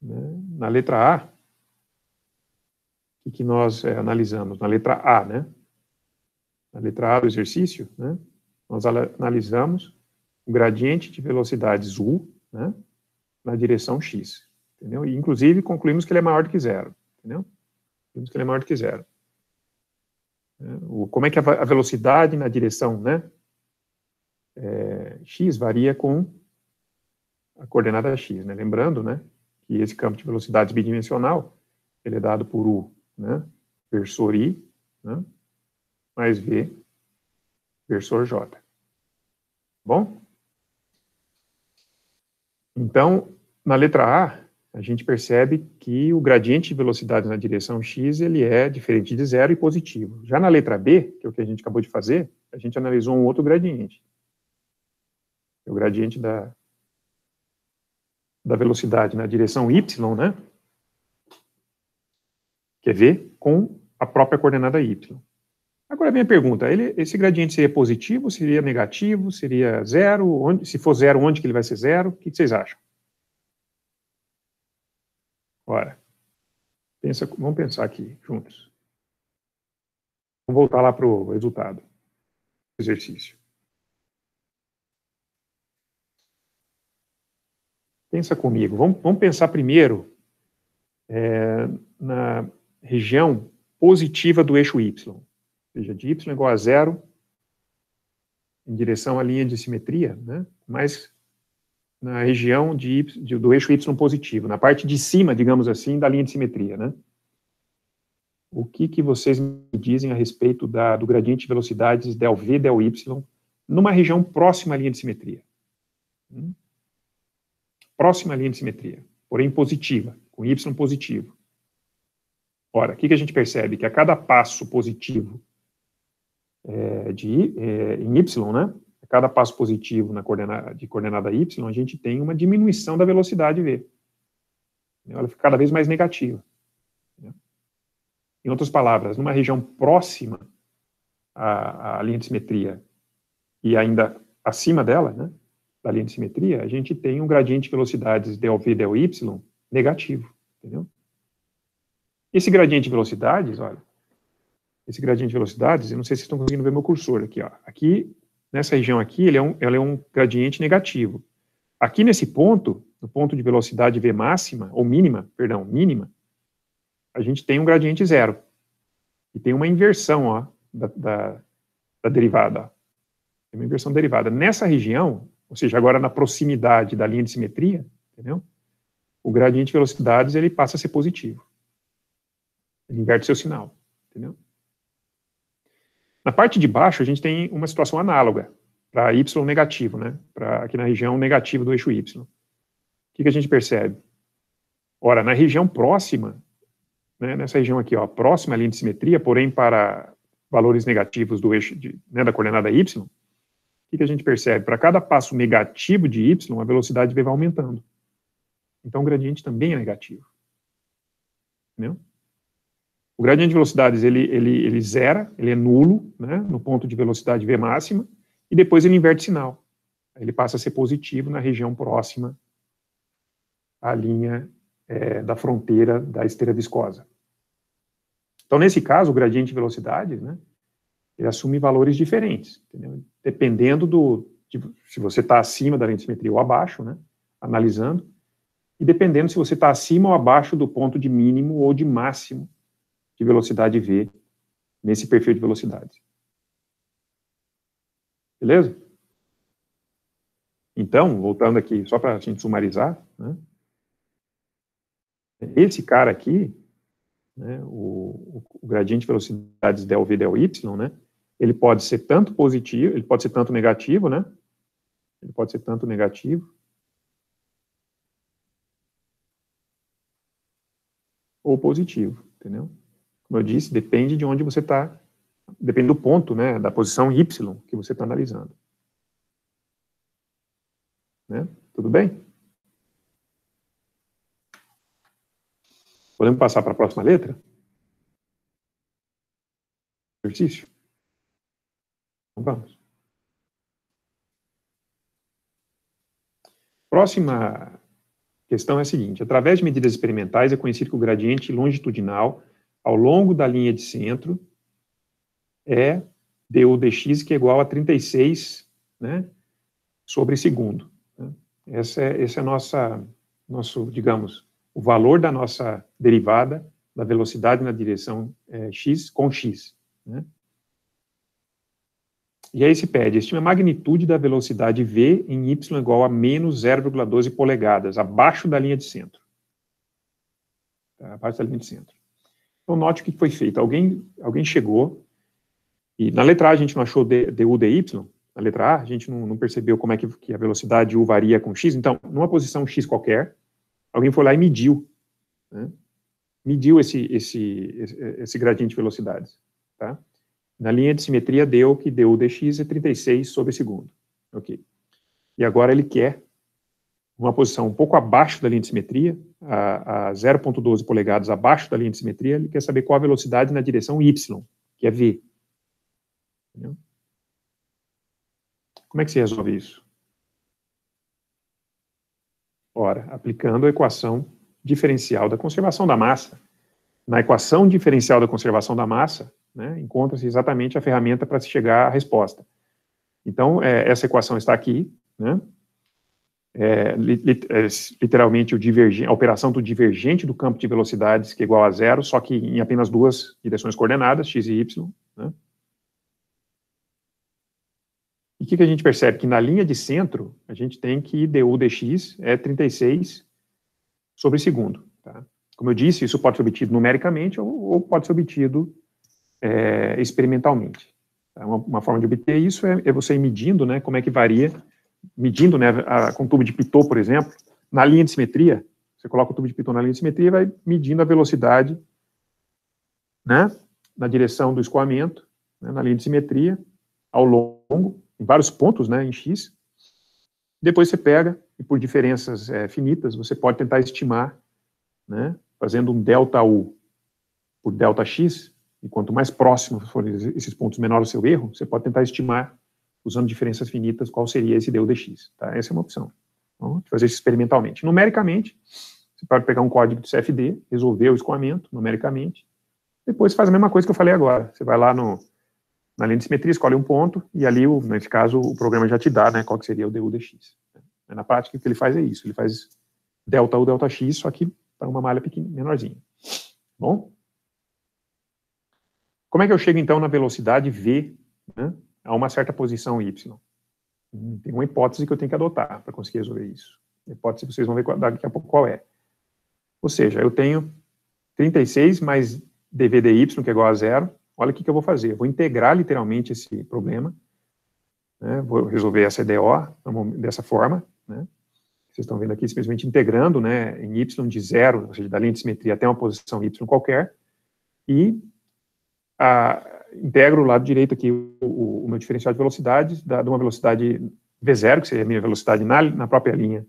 Né? Na letra A, o que nós é, analisamos? Na letra A, né? Na letra A do exercício, né? Nós analisamos o gradiente de velocidades U, né, na direção x, entendeu? E, inclusive, concluímos que ele é maior do que zero, entendeu? Concluímos que ele é maior do que zero. É, o, como é que a, velocidade na direção, né, é, x varia com a coordenada x, né? Lembrando, né, que esse campo de velocidades bidimensional, ele é dado por U, né, versor I, né, mais V, versor J. Bom? Então, na letra A, a gente percebe que o gradiente de velocidade na direção x ele é diferente de zero e positivo. Já na letra B, que é o que a gente acabou de fazer, a gente analisou um outro gradiente. É o gradiente da, da velocidade na direção y, né? Que é v, com a própria coordenada y. Agora vem a pergunta, ele, esse gradiente seria positivo, seria negativo, seria zero? Onde, se for zero, onde que ele vai ser zero? O que, que vocês acham? Ora, pensa, vamos pensar aqui juntos. Vamos voltar lá para o resultado do exercício. Pensa comigo. Vamos, vamos pensar primeiro é, na região positiva do eixo y. Ou seja, de y igual a zero em direção à linha de simetria, né? mais na região de, de, do eixo y positivo, na parte de cima, digamos assim, da linha de simetria. Né? O que, que vocês me dizem a respeito da, do gradiente de velocidades del v, del y, numa região próxima à linha de simetria? Hum? próxima à linha de simetria, porém positiva, com y positivo. Ora, o que, que a gente percebe? Que a cada passo positivo é, de, é, em y, né, a cada passo positivo na coordenada, de coordenada y, a gente tem uma diminuição da velocidade v. Ela fica cada vez mais negativa. Né? Em outras palavras, numa região próxima à, à linha de simetria e ainda acima dela, né, da linha de simetria, a gente tem um gradiente de velocidades ΔV, ΔY negativo, entendeu? Esse gradiente de velocidades, olha, esse gradiente de velocidades, eu não sei se vocês estão conseguindo ver meu cursor aqui, ó. Aqui, nessa região aqui, ele é um, ele é um gradiente negativo. Aqui nesse ponto, no ponto de velocidade V máxima, ou mínima, perdão, mínima, a gente tem um gradiente zero. E tem uma inversão, ó, da, da, da derivada. Tem uma inversão derivada. Nessa região, ou seja, agora na proximidade da linha de simetria, entendeu? O gradiente de velocidades ele passa a ser positivo. Ele inverte seu sinal, entendeu? Na parte de baixo, a gente tem uma situação análoga para y negativo, né? Aqui na região negativa do eixo y. O que, que a gente percebe? Ora, na região próxima, né, nessa região aqui, ó, próxima à linha de simetria, porém para valores negativos do eixo de, né, da coordenada y, o que, que a gente percebe? Para cada passo negativo de y, a velocidade vai aumentando. Então, o gradiente também é negativo. Entendeu? O gradiente de velocidades, ele, ele, ele zera, ele é nulo, né, no ponto de velocidade v máxima, e depois ele inverte sinal. Ele passa a ser positivo na região próxima à linha é, da fronteira da esteira viscosa. Então, nesse caso, o gradiente de velocidades, né, ele assume valores diferentes, entendeu? dependendo do, de, se você está acima da linha de simetria ou abaixo, né, analisando, e dependendo se você está acima ou abaixo do ponto de mínimo ou de máximo de velocidade V nesse perfil de velocidade. Beleza? Então, voltando aqui, só para a gente sumarizar, né, esse cara aqui, né, o, o, gradiente de velocidades del V, del Y, né, ele pode ser tanto positivo, ele pode ser tanto negativo, né? Ele pode ser tanto negativo. Ou positivo, entendeu? Como eu disse, depende de onde você está, depende do ponto, né, da posição Y que você está analisando. Né? Tudo bem? Podemos passar para a próxima letra? Exercício. Vamos. Próxima questão é a seguinte: através de medidas experimentais é conhecido que o gradiente longitudinal ao longo da linha de centro é du dx, que é igual a 36, né, sobre segundo. Né? Esse é, esse é nossa, nosso, digamos, o valor da nossa derivada da velocidade na direção é, x com x. Né? E aí se pede, estima a magnitude da velocidade v em y igual a menos 0,12 polegadas, abaixo da linha de centro. Tá, abaixo da linha de centro. Então, note o que foi feito. Alguém, alguém chegou, e na letra A a gente não achou du, dy, na letra A a gente não, não percebeu como é que, que, a velocidade u varia com x, então, numa posição x qualquer, alguém foi lá e mediu, né? mediu esse, esse, esse, esse gradiente de velocidades, tá? Na linha de simetria deu que du dx é 36 sobre segundo. Ok. E agora ele quer uma posição um pouco abaixo da linha de simetria, a, a 0.12 polegadas abaixo da linha de simetria, ele quer saber qual a velocidade na direção y, que é v. Entendeu? Como é que se resolve isso? Ora, aplicando a equação diferencial da conservação da massa. Na equação diferencial da conservação da massa, né, encontra-se exatamente a ferramenta para se chegar à resposta. Então, é, essa equação está aqui, né, é, é literalmente o a operação do divergente do campo de velocidades, que é igual a zero, só que em apenas duas direções coordenadas, x e y. Né. E o que, que, a gente percebe? Que na linha de centro, a gente tem que du dx é 36 sobre segundo. Tá? Como eu disse, isso pode ser obtido numericamente ou, ou pode ser obtido é, experimentalmente. Tá? Uma, uma, forma de obter isso é, é, você medindo, né, como é que varia, medindo, né, a, com tubo de Pitot, por exemplo, na linha de simetria, você coloca o tubo de Pitot na linha de simetria e vai medindo a velocidade, né, na direção do escoamento, né, na linha de simetria, ao longo, em vários pontos, né, em x. Depois você pega, e por diferenças é, finitas, você pode tentar estimar, né, fazendo um delta U por delta x, e quanto mais próximo forem esses pontos, menor o seu erro, você pode tentar estimar, usando diferenças finitas, qual seria esse du dx. Tá? Essa é uma opção. Então, fazer isso experimentalmente. Numericamente, você pode pegar um código de CFD, resolver o escoamento numericamente, depois faz a mesma coisa que eu falei agora. Você vai lá no, na linha de simetria, escolhe um ponto, e ali, nesse caso, o programa já te dá né, qual que seria o du dx. Na prática, o que ele faz é isso, ele faz delta U, delta x, só que para uma malha pequena, menorzinha. Bom? Como é que eu chego, então, na velocidade v né, a uma certa posição y? Hum, tem uma hipótese que eu tenho que adotar para conseguir resolver isso. A hipótese vocês vão ver daqui a pouco qual é. Ou seja, eu tenho 36 mais dv dy, que é igual a zero. Olha o que, que eu vou fazer. Eu vou integrar literalmente esse problema. Né, vou resolver essa EDO dessa forma. Né, vocês estão vendo aqui, simplesmente integrando né, em y de zero, ou seja, da linha de simetria até uma posição y qualquer. E a, integro o lado direito aqui o, o meu diferencial de velocidade, da, de uma velocidade V0, que seria a minha velocidade na, na própria linha.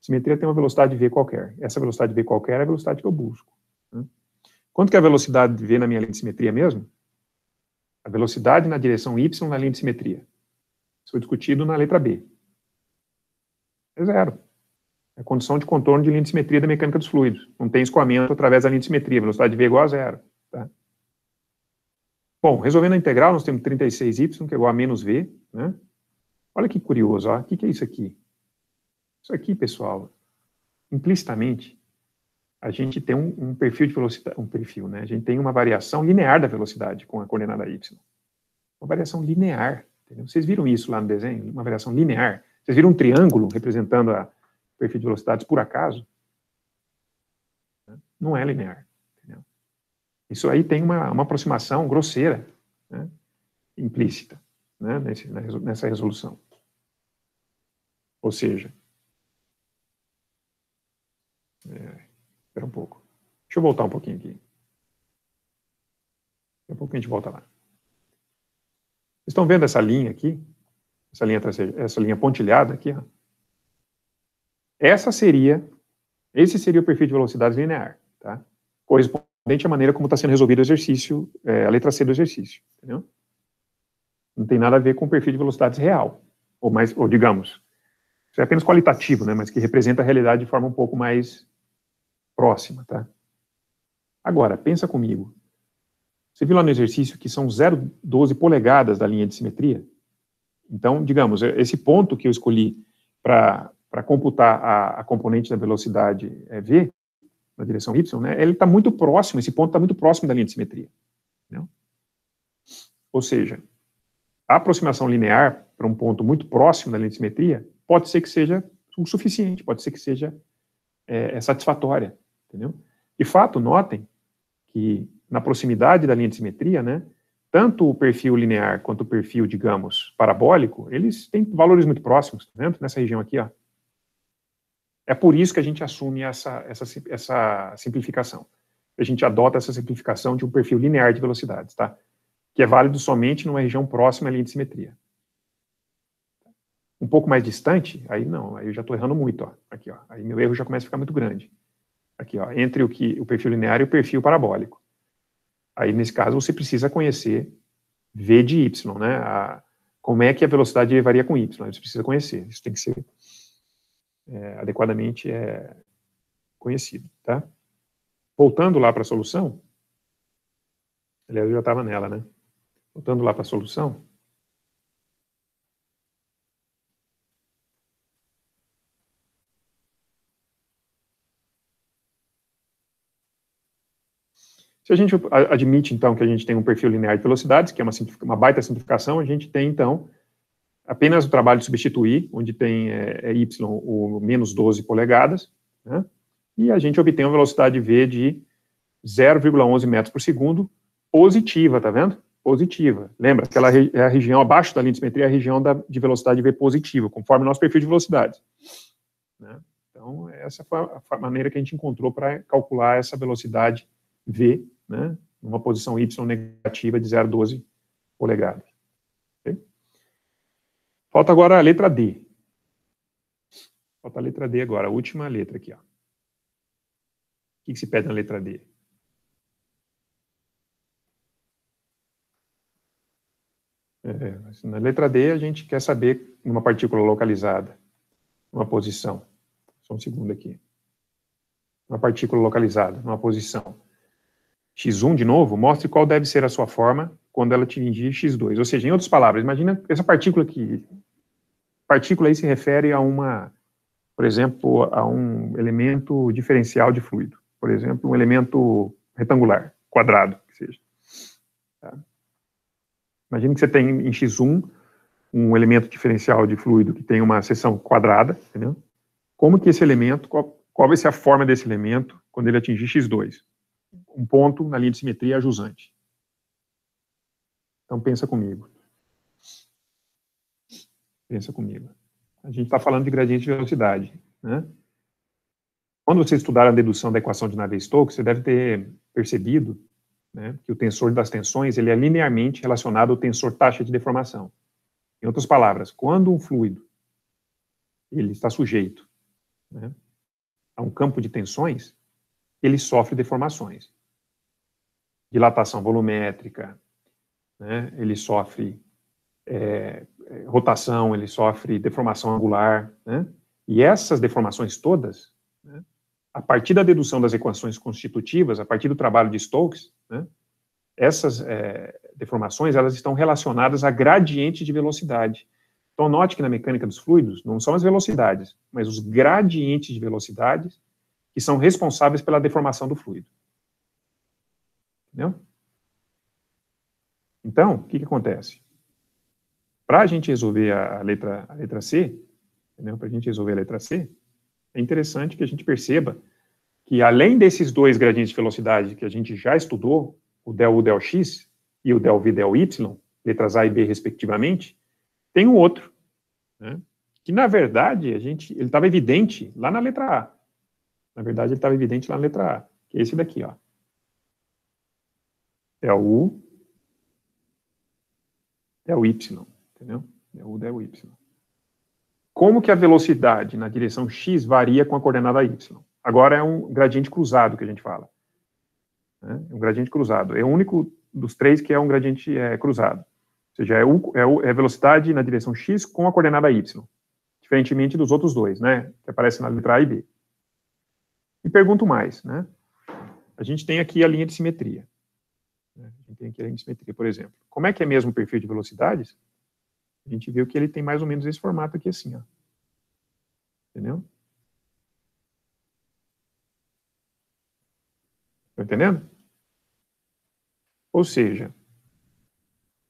Simetria tem uma velocidade V qualquer. Essa velocidade V qualquer é a velocidade que eu busco. Né? Quanto que é a velocidade V na minha linha de simetria mesmo? A velocidade na direção Y na linha de simetria. Isso foi discutido na letra B. É zero. É a condição de contorno de linha de simetria da mecânica dos fluidos. Não tem escoamento através da linha de simetria. Velocidade V é igual a zero. Bom, resolvendo a integral, nós temos 36y, que é igual a menos v, né? Olha que curioso, ó. o que, que é isso aqui? Isso aqui, pessoal, implicitamente, a gente tem um, um, perfil de velocidade, um perfil, né? A gente tem uma variação linear da velocidade com a coordenada y. Uma variação linear, entendeu? Vocês viram isso lá no desenho? Uma variação linear. Vocês viram um triângulo representando o perfil de velocidades por acaso? Não é linear. Isso aí tem uma, uma aproximação grosseira, né, implícita, né, nesse, nessa resolução. Ou seja, é, espera um pouco. Deixa eu voltar um pouquinho aqui. Daqui a pouco a gente volta lá. Vocês estão vendo essa linha aqui? Essa linha, essa linha pontilhada aqui? Ó? Essa seria, esse seria o perfil de velocidade linear, tá? Corresponde a maneira como está sendo resolvido o exercício, é, a letra C do exercício, entendeu? Não tem nada a ver com o perfil de velocidades real, ou mais, ou digamos, isso é apenas qualitativo, né, mas que representa a realidade de forma um pouco mais próxima, tá? Agora, pensa comigo. Você viu lá no exercício que são 0,12 polegadas da linha de simetria? Então, digamos, esse ponto que eu escolhi para computar a, a, componente da velocidade é v, na direção y, né, ele está muito próximo, esse ponto está muito próximo da linha de simetria. Entendeu? Ou seja, a aproximação linear para um ponto muito próximo da linha de simetria pode ser que seja o suficiente, pode ser que seja é, é satisfatória, entendeu? De fato, notem que na proximidade da linha de simetria, né, tanto o perfil linear quanto o perfil, digamos, parabólico, eles têm valores muito próximos, tá vendo? Nessa região aqui, ó. É por isso que a gente assume essa, essa, essa simplificação. A gente adota essa simplificação de um perfil linear de velocidades, tá? Que é válido somente numa região próxima à linha de simetria. Um pouco mais distante, aí não, aí eu já estou errando muito, ó. Aqui, ó. Aí meu erro já começa a ficar muito grande. Aqui, ó, entre o que o perfil linear e o perfil parabólico. Aí, nesse caso, você precisa conhecer V de Y, né? A, como é que a velocidade varia com Y. Você precisa conhecer. Isso tem que ser é, adequadamente é, conhecido, tá? Voltando lá para a solução, aliás, eu já estava nela, né? Voltando lá para a solução, Se a gente admite, então, que a gente tem um perfil linear de velocidades, que é uma, uma baita simplificação, a gente tem, então, apenas o trabalho de substituir, onde tem é, é y o menos 12 polegadas, né? e a gente obtém uma velocidade v de 0,11 metros por segundo, positiva, tá vendo? Positiva. Lembra, aquela é a região abaixo da linha de simetria, é a região da, de velocidade v positiva, conforme nosso perfil de velocidade. Né? Então, essa foi a maneira que a gente encontrou para calcular essa velocidade v né, numa posição y negativa de 0,12 polegadas. Falta agora a letra D. Falta a letra D agora, a última letra aqui. Ó. O que, que se pede na letra D? É, na letra D, a gente quer saber uma partícula localizada, uma posição. Só um segundo aqui. Uma partícula localizada, uma posição x1 de novo, mostre qual deve ser a sua forma quando ela atingir x2. Ou seja, em outras palavras, imagina essa partícula aqui. Partícula aí se refere a uma, por exemplo, a um elemento diferencial de fluido. Por exemplo, um elemento retangular, quadrado, que seja. Tá? Imagina que você tem em x1 um elemento diferencial de fluido que tem uma seção quadrada, entendeu? Como que esse elemento, qual, qual vai ser a forma desse elemento quando ele atingir x2? um ponto na linha de simetria é jusante. Então pensa comigo. Pensa comigo. A gente está falando de gradiente de velocidade, né? Quando você estudar a dedução da equação de Navier-Stokes, você deve ter percebido né, que o tensor das tensões ele é linearmente relacionado ao tensor taxa de deformação. Em outras palavras, quando um fluido ele está sujeito né, a um campo de tensões, ele sofre deformações dilatação volumétrica, né? ele sofre é, é, rotação, ele sofre deformação angular, né? e essas deformações todas, né? a partir da dedução das equações constitutivas, a partir do trabalho de Stokes, né? essas é, deformações elas estão relacionadas a gradientes de velocidade. Então, note que na mecânica dos fluidos não são as velocidades, mas os gradientes de velocidades que são responsáveis pela deformação do fluido. Entendeu? Então, o que, que acontece? Para a gente resolver a, letra, a letra C, para a gente resolver a letra C, é interessante que a gente perceba que além desses dois gradientes de velocidade que a gente já estudou, o del U, del X e o del V, del Y, letras A e B respectivamente, tem um outro, né, que na verdade a gente, ele estava evidente lá na letra A. Na verdade ele estava evidente lá na letra A, que é esse daqui, ó o U, é o Y, entendeu? É o U, é o Y. Como que a velocidade na direção x varia com a coordenada y? Agora é um gradiente cruzado que a gente fala. Né? É um gradiente cruzado. É o único dos três que é um gradiente é, cruzado. Ou seja, é, u, é, u, é velocidade na direção x com a coordenada y. Diferentemente dos outros dois, né? Que aparecem na letra A e B. E pergunto mais, né? A gente tem aqui a linha de simetria. Né? A gente tem aqui a simetria, por exemplo. Como é que é mesmo o perfil de velocidades? A gente viu que ele tem mais ou menos esse formato aqui assim, ó. Entendeu? Tá entendendo? Ou seja,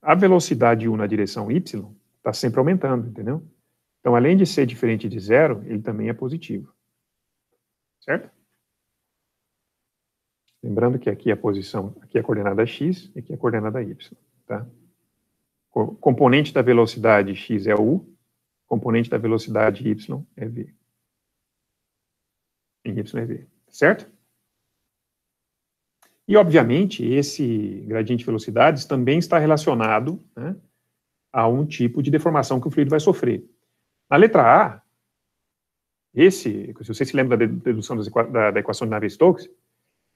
a velocidade U na direção Y está sempre aumentando, entendeu? Então, além de ser diferente de zero, ele também é positivo. Certo? Lembrando que aqui a posição, aqui é a coordenada x e aqui é a coordenada y, tá? Componente da velocidade x é u, componente da velocidade y é v. Em y é v, certo? E, obviamente, esse gradiente de velocidades também está relacionado né, a um tipo de deformação que o fluido vai sofrer. Na letra A, esse, se você se lembra da dedução da equação de Navier-Stokes,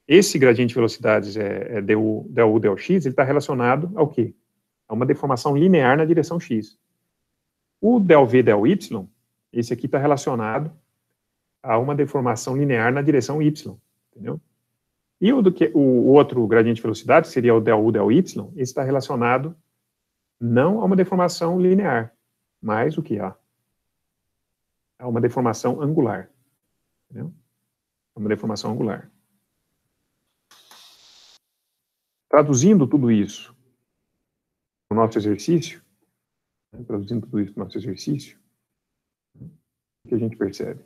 esse gradiente de velocidades é, é du, du, dx, ele está relacionado ao quê? A uma deformação linear na direção x. O del v, del y, esse aqui está relacionado a uma deformação linear na direção y, entendeu? E o, do que, o outro gradiente de velocidade, que seria o del u, del y, esse está relacionado não a uma deformação linear, mas o que? A, a uma deformação angular. Entendeu? Uma deformação angular. Traduzindo tudo isso no nosso exercício, né, traduzindo tudo isso no nosso exercício, o que a gente percebe?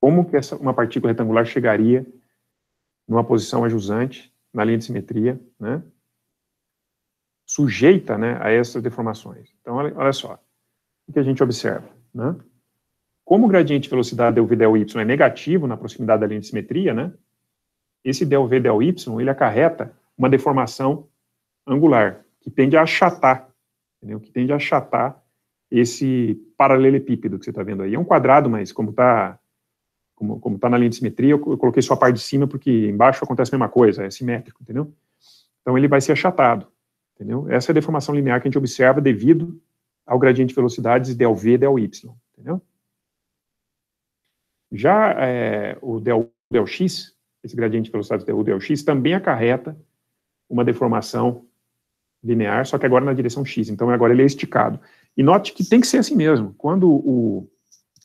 Como que essa, uma partícula retangular chegaria numa posição ajusante, na linha de simetria, né, sujeita né, a essas deformações. Então, olha, olha só, o que a gente observa, né? Como o gradiente de velocidade del v del y é negativo na proximidade da linha de simetria, né? Esse del v del y, ele acarreta uma deformação angular, que tende a achatar, entendeu? que tende a achatar esse paralelepípedo que você está vendo aí. É um quadrado, mas como está como, como tá na linha de simetria, eu coloquei só a parte de cima, porque embaixo acontece a mesma coisa, é simétrico, entendeu? Então ele vai ser achatado, entendeu? Essa é a deformação linear que a gente observa devido ao gradiente de velocidades del V del Y, entendeu? Já é, o del, del X, esse gradiente de velocidades del del X, também acarreta uma deformação linear, só que agora na direção x, então agora ele é esticado. E note que tem que ser assim mesmo, quando o,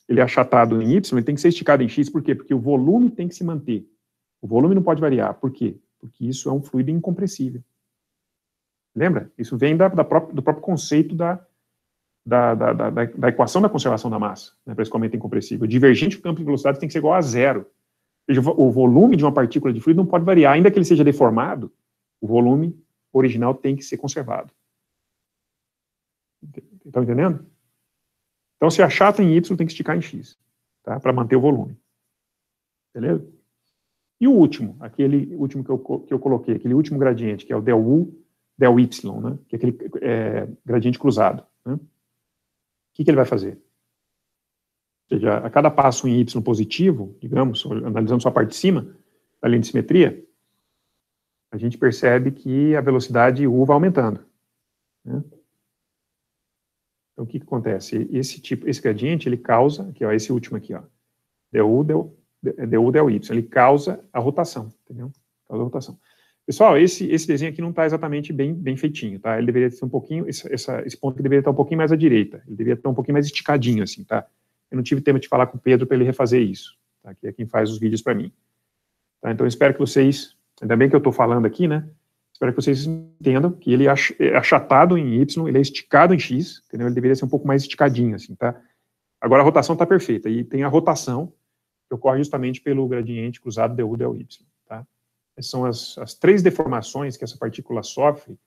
ele é achatado em y, ele tem que ser esticado em x, por quê? Porque o volume tem que se manter. O volume não pode variar, por quê? Porque isso é um fluido incompressível. Lembra? Isso vem da, da própria, do próprio conceito da, da, da, da, da equação da conservação da massa, né, para esse cometa incompressível. Divergente do campo de velocidade tem que ser igual a zero. Ou seja, o volume de uma partícula de fluido não pode variar, ainda que ele seja deformado, o volume original tem que ser conservado. Estão entendendo? Então, se achata em Y, tem que esticar em X, tá? Para manter o volume. Beleza? E o último, aquele último que eu, que eu coloquei, aquele último gradiente, que é o del U, del Y, né? Que é aquele é, gradiente cruzado. Né? O que, que ele vai fazer? Ou seja, a cada passo em Y positivo, digamos, analisando só a parte de cima da linha de simetria, a gente percebe que a velocidade U vai aumentando. Né? Então, o que, que, acontece? Esse tipo, esse gradiente, ele causa, aqui, ó, esse último aqui, ó, du, del, du, del y, ele causa a rotação, entendeu? Causa a rotação. Pessoal, esse, esse desenho aqui não está exatamente bem, bem feitinho, tá? Ele deveria ser um pouquinho, esse, essa, esse ponto deveria estar um pouquinho mais à direita, ele deveria estar um pouquinho mais esticadinho, assim, tá? Eu não tive tempo de falar com o Pedro para ele refazer isso, tá? Que é quem faz os vídeos para mim. Tá? Então, espero que vocês Ainda bem que eu estou falando aqui, né? Espero que vocês entendam que ele é achatado em Y, ele é esticado em X, entendeu? Ele deveria ser um pouco mais esticadinho, assim, tá? Agora a rotação está perfeita, e tem a rotação, que ocorre justamente pelo gradiente cruzado du del Y, tá? Essas são as, as três deformações que essa partícula sofre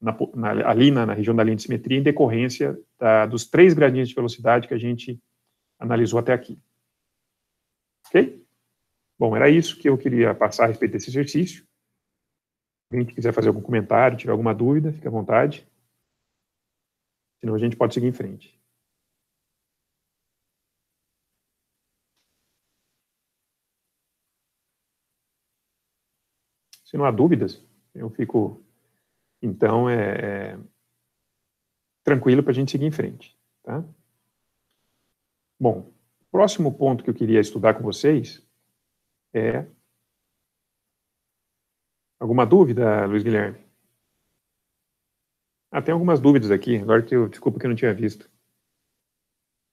na, na, ali na, na, região da linha de simetria em decorrência da, dos três gradientes de velocidade que a gente analisou até aqui. Ok? Bom, era isso que eu queria passar a respeito desse exercício. Se alguém quiser fazer algum comentário, tiver alguma dúvida, fique à vontade. Senão a gente pode seguir em frente. Se não há dúvidas, eu fico, então, é, é tranquilo para a gente seguir em frente. Tá? Bom, próximo ponto que eu queria estudar com vocês é. Alguma dúvida, Luiz Guilherme? Ah, tem algumas dúvidas aqui, agora eu, desculpa que eu não tinha visto.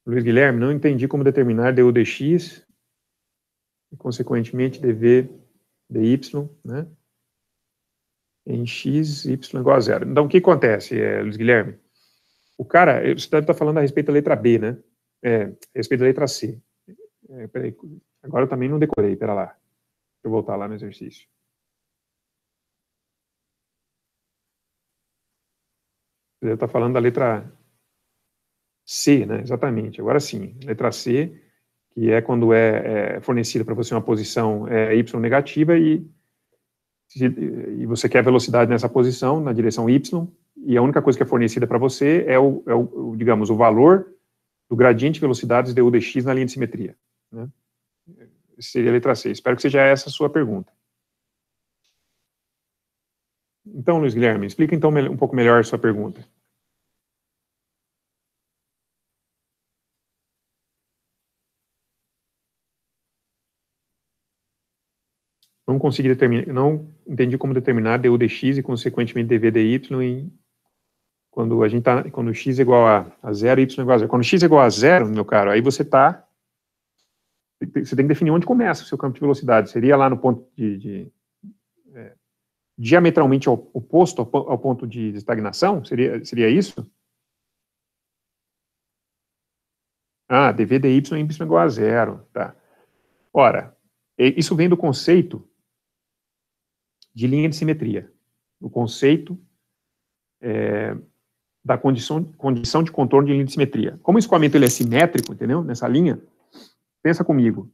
Luiz Guilherme, não entendi como determinar du dx e, consequentemente, dv dy, né? Em x, y igual a zero. Então, o que acontece, é, Luiz Guilherme? O cara, você deve estar falando a respeito da letra B, né? É, a respeito da letra C. É, peraí, agora eu também não decorei, pera lá. Deixa eu voltar lá no exercício. Deve estar falando da letra C, né? Exatamente, agora sim. Letra C, que é quando é, é fornecida para você uma posição é, y negativa e, e você quer velocidade nessa posição, na direção y, e a única coisa que é fornecida para você é o, é o, digamos, o valor do gradiente de velocidades du dx na linha de simetria. Né? Seria a letra C. Espero que seja essa a sua pergunta. Então, Luiz Guilherme, explica então um pouco melhor a sua pergunta. Não consegui determinar, não entendi como determinar du dx e consequentemente dv dy em quando a gente tá, quando x é igual a, a zero, y é igual a zero. Quando x é igual a zero, meu caro, aí você tá, você tem que definir onde começa o seu campo de velocidade. Seria lá no ponto de, de é, diametralmente oposto ao, ao, ponto de estagnação? Seria, seria isso? Ah, dv dy y igual a zero, tá. Ora, isso vem do conceito de linha de simetria. O conceito é, da condição, condição de contorno de linha de simetria. Como o escoamento ele é simétrico, entendeu? Nessa linha, pensa comigo.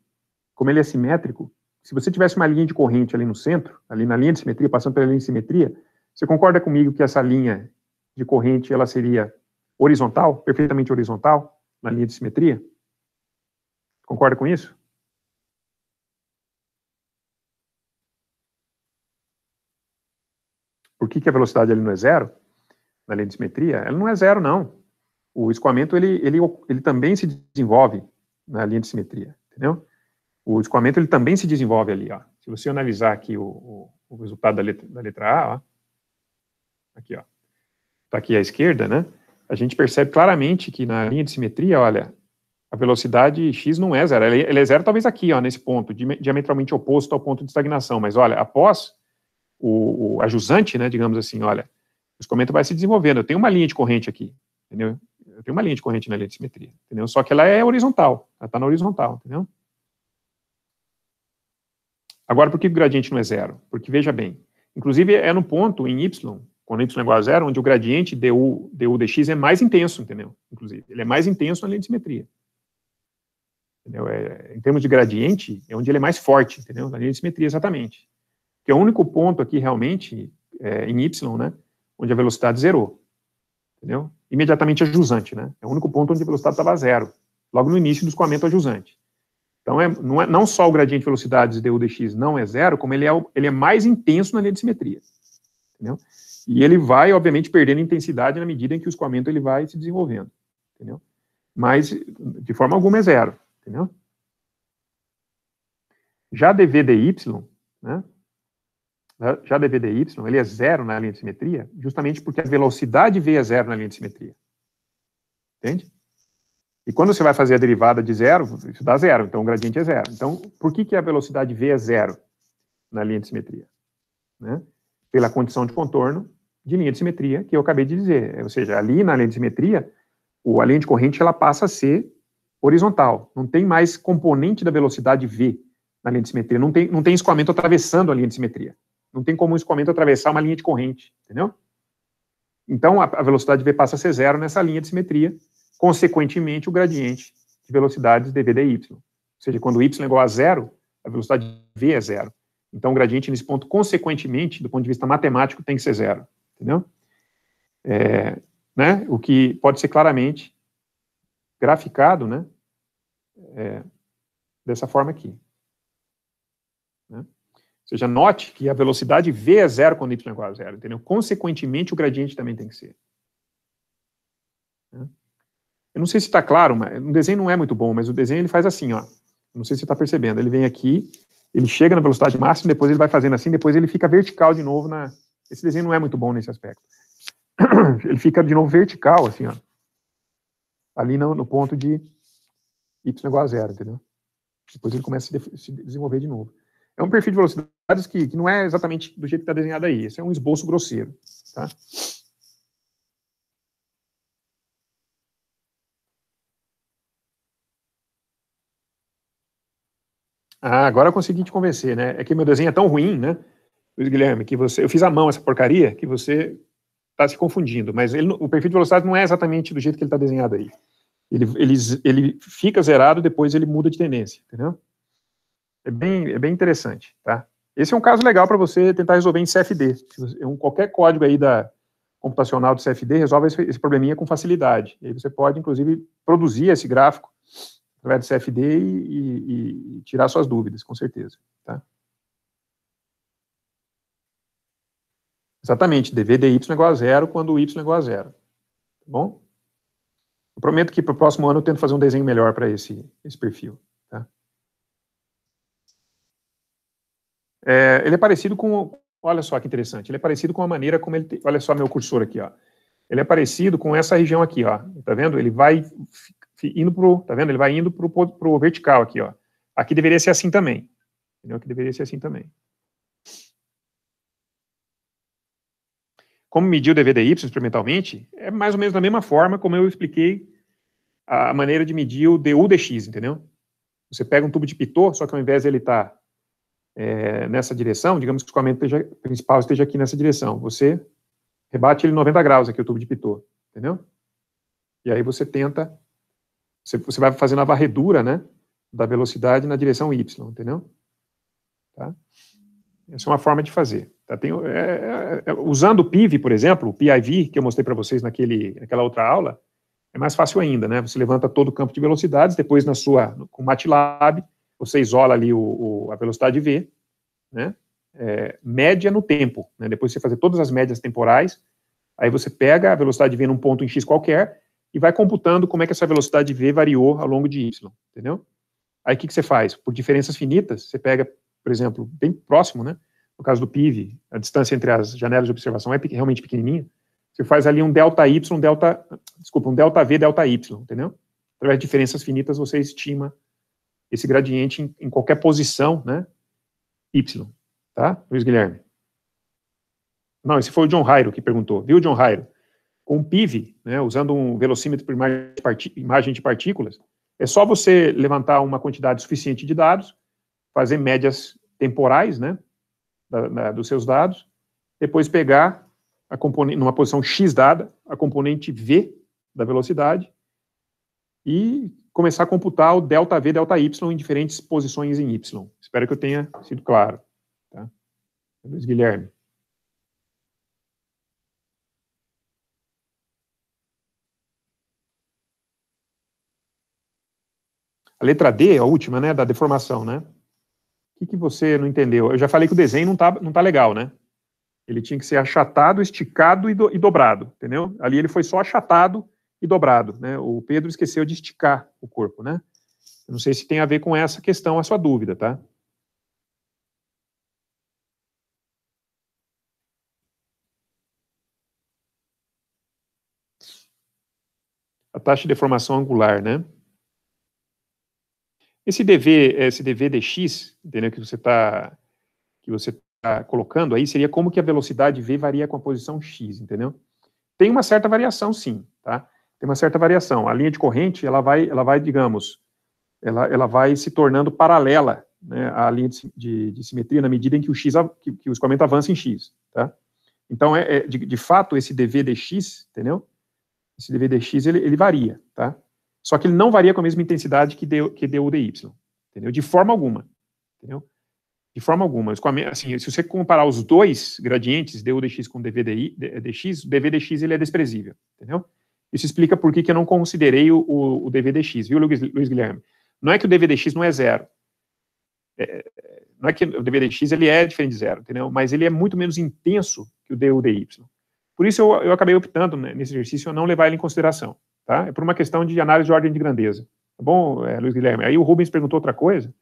Como ele é simétrico, se você tivesse uma linha de corrente ali no centro, ali na linha de simetria, passando pela linha de simetria, você concorda comigo que essa linha de corrente ela seria horizontal, perfeitamente horizontal, na linha de simetria? Concorda com isso? Por que, que a velocidade ali não é zero? na lei de simetria, ela não é zero, não. O escoamento, ele, ele, ele também se desenvolve na linha de simetria, entendeu? O escoamento, ele também se desenvolve ali, ó. Se você analisar aqui o, o, o resultado da letra, da letra A, ó, aqui, ó, tá aqui à esquerda, né? A gente percebe claramente que na linha de simetria, olha, a velocidade x não é zero, ele é zero talvez aqui, ó, nesse ponto, diametralmente oposto ao ponto de estagnação, mas olha, após o, o, jusante, né, digamos assim, olha, o escoamento vai se desenvolvendo. Eu tenho uma linha de corrente aqui, entendeu? Eu tenho uma linha de corrente na linha de simetria, entendeu? Só que ela é horizontal, ela está na horizontal, entendeu? Agora, por que o gradiente não é zero? Porque, veja bem, inclusive é no ponto em y, quando y é igual a zero, onde o gradiente du, du dx é mais intenso, entendeu? Inclusive, ele é mais intenso na linha de simetria. Entendeu? É, em termos de gradiente, é onde ele é mais forte, entendeu? Na linha de simetria, exatamente. Que é o único ponto aqui, realmente, é, em y, né, onde a velocidade zerou. Entendeu? Imediatamente a jusante, né? É o único ponto onde a velocidade estava zero, logo no início do escoamento a jusante. Então, é, não, é, não só o gradiente de velocidades du dx não é zero, como ele é, ele é mais intenso na linha de simetria. Entendeu? E ele vai, obviamente, perdendo intensidade na medida em que o escoamento ele vai se desenvolvendo. Entendeu? Mas, de forma alguma, é zero. Entendeu? Já dv dy, né, já dv dy, ele é zero na linha de simetria, justamente porque a velocidade v é zero na linha de simetria. Entende? E quando você vai fazer a derivada de zero, isso dá zero, então o gradiente é zero. Então, por que, que a velocidade v é zero na linha de simetria? Né? Pela condição de contorno de linha de simetria que eu acabei de dizer. Ou seja, ali na linha de simetria, a linha de corrente ela passa a ser horizontal. Não tem mais componente da velocidade v na linha de simetria. Não tem, não tem escoamento atravessando a linha de simetria. Não tem como o escoamento atravessar uma linha de corrente, entendeu? Então, a, a velocidade V passa a ser zero nessa linha de simetria, consequentemente, o gradiente de velocidades dv dy. Ou seja, quando y é igual a zero, a velocidade V é zero. Então, o gradiente nesse ponto, consequentemente, do ponto de vista matemático, tem que ser zero, entendeu? É, né, o que pode ser claramente graficado, né, é, dessa forma aqui. Né? seja, note que a velocidade V é zero quando y é igual a zero, entendeu? Consequentemente, o gradiente também tem que ser. Eu não sei se está claro, mas o desenho não é muito bom, mas o desenho ele faz assim, ó. Não sei se você está percebendo. Ele vem aqui, ele chega na velocidade máxima, depois ele vai fazendo assim, depois ele fica vertical de novo na. Esse desenho não é muito bom nesse aspecto. ele fica de novo vertical, assim, ó. Ali no, no ponto de y igual a zero, entendeu? Depois ele começa a se, se desenvolver de novo. É um perfil de velocidades que, que, não é exatamente do jeito que está desenhado aí. Esse é um esboço grosseiro, tá? Ah, agora eu consegui te convencer, né? É que meu desenho é tão ruim, né? Luiz Guilherme, que você, eu fiz à mão essa porcaria, que você está se confundindo. Mas ele, o perfil de velocidade não é exatamente do jeito que ele está desenhado aí. Ele, ele, ele fica zerado, depois ele muda de tendência, entendeu? É bem, é bem interessante, tá? Esse é um caso legal para você tentar resolver em CFD. Um, qualquer código aí da computacional do CFD resolve esse, esse probleminha com facilidade. E aí você pode, inclusive, produzir esse gráfico através do CFD e, e, e tirar suas dúvidas, com certeza. Tá? Exatamente, dv dy é igual a zero quando o y é igual a zero. Tá bom? Eu prometo que para o próximo ano eu tento fazer um desenho melhor para esse, esse perfil. Tá? É, ele é parecido com, olha só que interessante, ele é parecido com a maneira como ele, olha só meu cursor aqui, ó. Ele é parecido com essa região aqui, ó. Tá vendo? Ele vai indo pro, tá vendo? Ele vai indo pro, pro vertical aqui, ó. Aqui deveria ser assim também. Entendeu? Aqui deveria ser assim também. Como medir o DVDY experimentalmente? É mais ou menos da mesma forma como eu expliquei a maneira de medir o DU-DX, entendeu? Você pega um tubo de Pitot, só que ao invés de ele estar tá, é, nessa direção, digamos que o escoamento principal esteja aqui nessa direção, você rebate ele 90 graus aqui, o tubo de Pitot, entendeu? E aí você tenta você, você vai fazendo a varredura, né, da velocidade na direção y, entendeu? Tá? Essa é uma forma de fazer. Tá? Tem, é, é, é usando o PIV, por exemplo, o PIV, que eu mostrei para vocês naquele, naquela outra aula, é mais fácil ainda, né? Você levanta todo o campo de velocidades, depois na sua, com o MATLAB, você isola ali o, o a velocidade V, né? É, média no tempo, né? Depois você fazer todas as médias temporais, aí você pega a velocidade V num ponto em x qualquer, e vai computando como é que essa velocidade V variou ao longo de y, entendeu? Aí o que, que você faz? Por diferenças finitas, você pega, por exemplo, bem próximo, né? No caso do PIV, a distância entre as janelas de observação é realmente pequenininha. Você faz ali um delta y, um delta, desculpa, um delta v, delta y, entendeu? Através de diferenças finitas, você estima esse gradiente em, em qualquer posição, né? Y, tá? Luiz Guilherme. Não, esse foi o John Rairo que perguntou, viu, John Rairo? com um PIV, né, usando um velocímetro por imagem de partículas, é só você levantar uma quantidade suficiente de dados, fazer médias temporais, né, da, da, dos seus dados, depois pegar a componente, numa posição x dada, a componente v da velocidade, e começar a computar o delta v, delta y em diferentes posições em y. Espero que eu tenha sido claro. Tá? Luiz Guilherme. A letra D, a última, né, da deformação, né? O que, que você não entendeu? Eu já falei que o desenho não tá, não tá legal, né? Ele tinha que ser achatado, esticado e, do, e dobrado, entendeu? Ali ele foi só achatado e dobrado, né? O Pedro esqueceu de esticar o corpo, né? Não sei se tem a ver com essa questão, a sua dúvida, tá? A taxa de deformação angular, né? Esse DV, esse DV dx, entendeu, que você está que você tá colocando aí, seria como que a velocidade v varia com a posição x, entendeu? Tem uma certa variação, sim, tá? Tem uma certa variação. A linha de corrente, ela vai, ela vai, digamos, ela, ela vai se tornando paralela né, à linha de, de, de simetria na medida em que o x, que, que o escoamento avança em x, tá? Então, é, é de, de, fato, esse dv dx, entendeu? Esse dv dx, ele, ele varia, tá? Só que ele não varia com a mesma intensidade que, deu, que deu o dy, entendeu? De forma alguma, entendeu? De forma alguma. Assim, se você comparar os dois gradientes, du dx com dv dx, dv dx ele é desprezível, entendeu? Isso explica por que, eu não considerei o, o, o dv dx, viu, Luiz, Guilherme? Não é que o dv dx não é zero. É, não é que o dv dx ele é diferente de zero, entendeu? Mas ele é muito menos intenso que o du dy. Por isso eu, eu acabei optando né, nesse exercício a não levar ele em consideração. Tá? É por uma questão de análise de ordem de grandeza. Tá bom, é, Luiz Guilherme? Aí o Rubens perguntou outra coisa.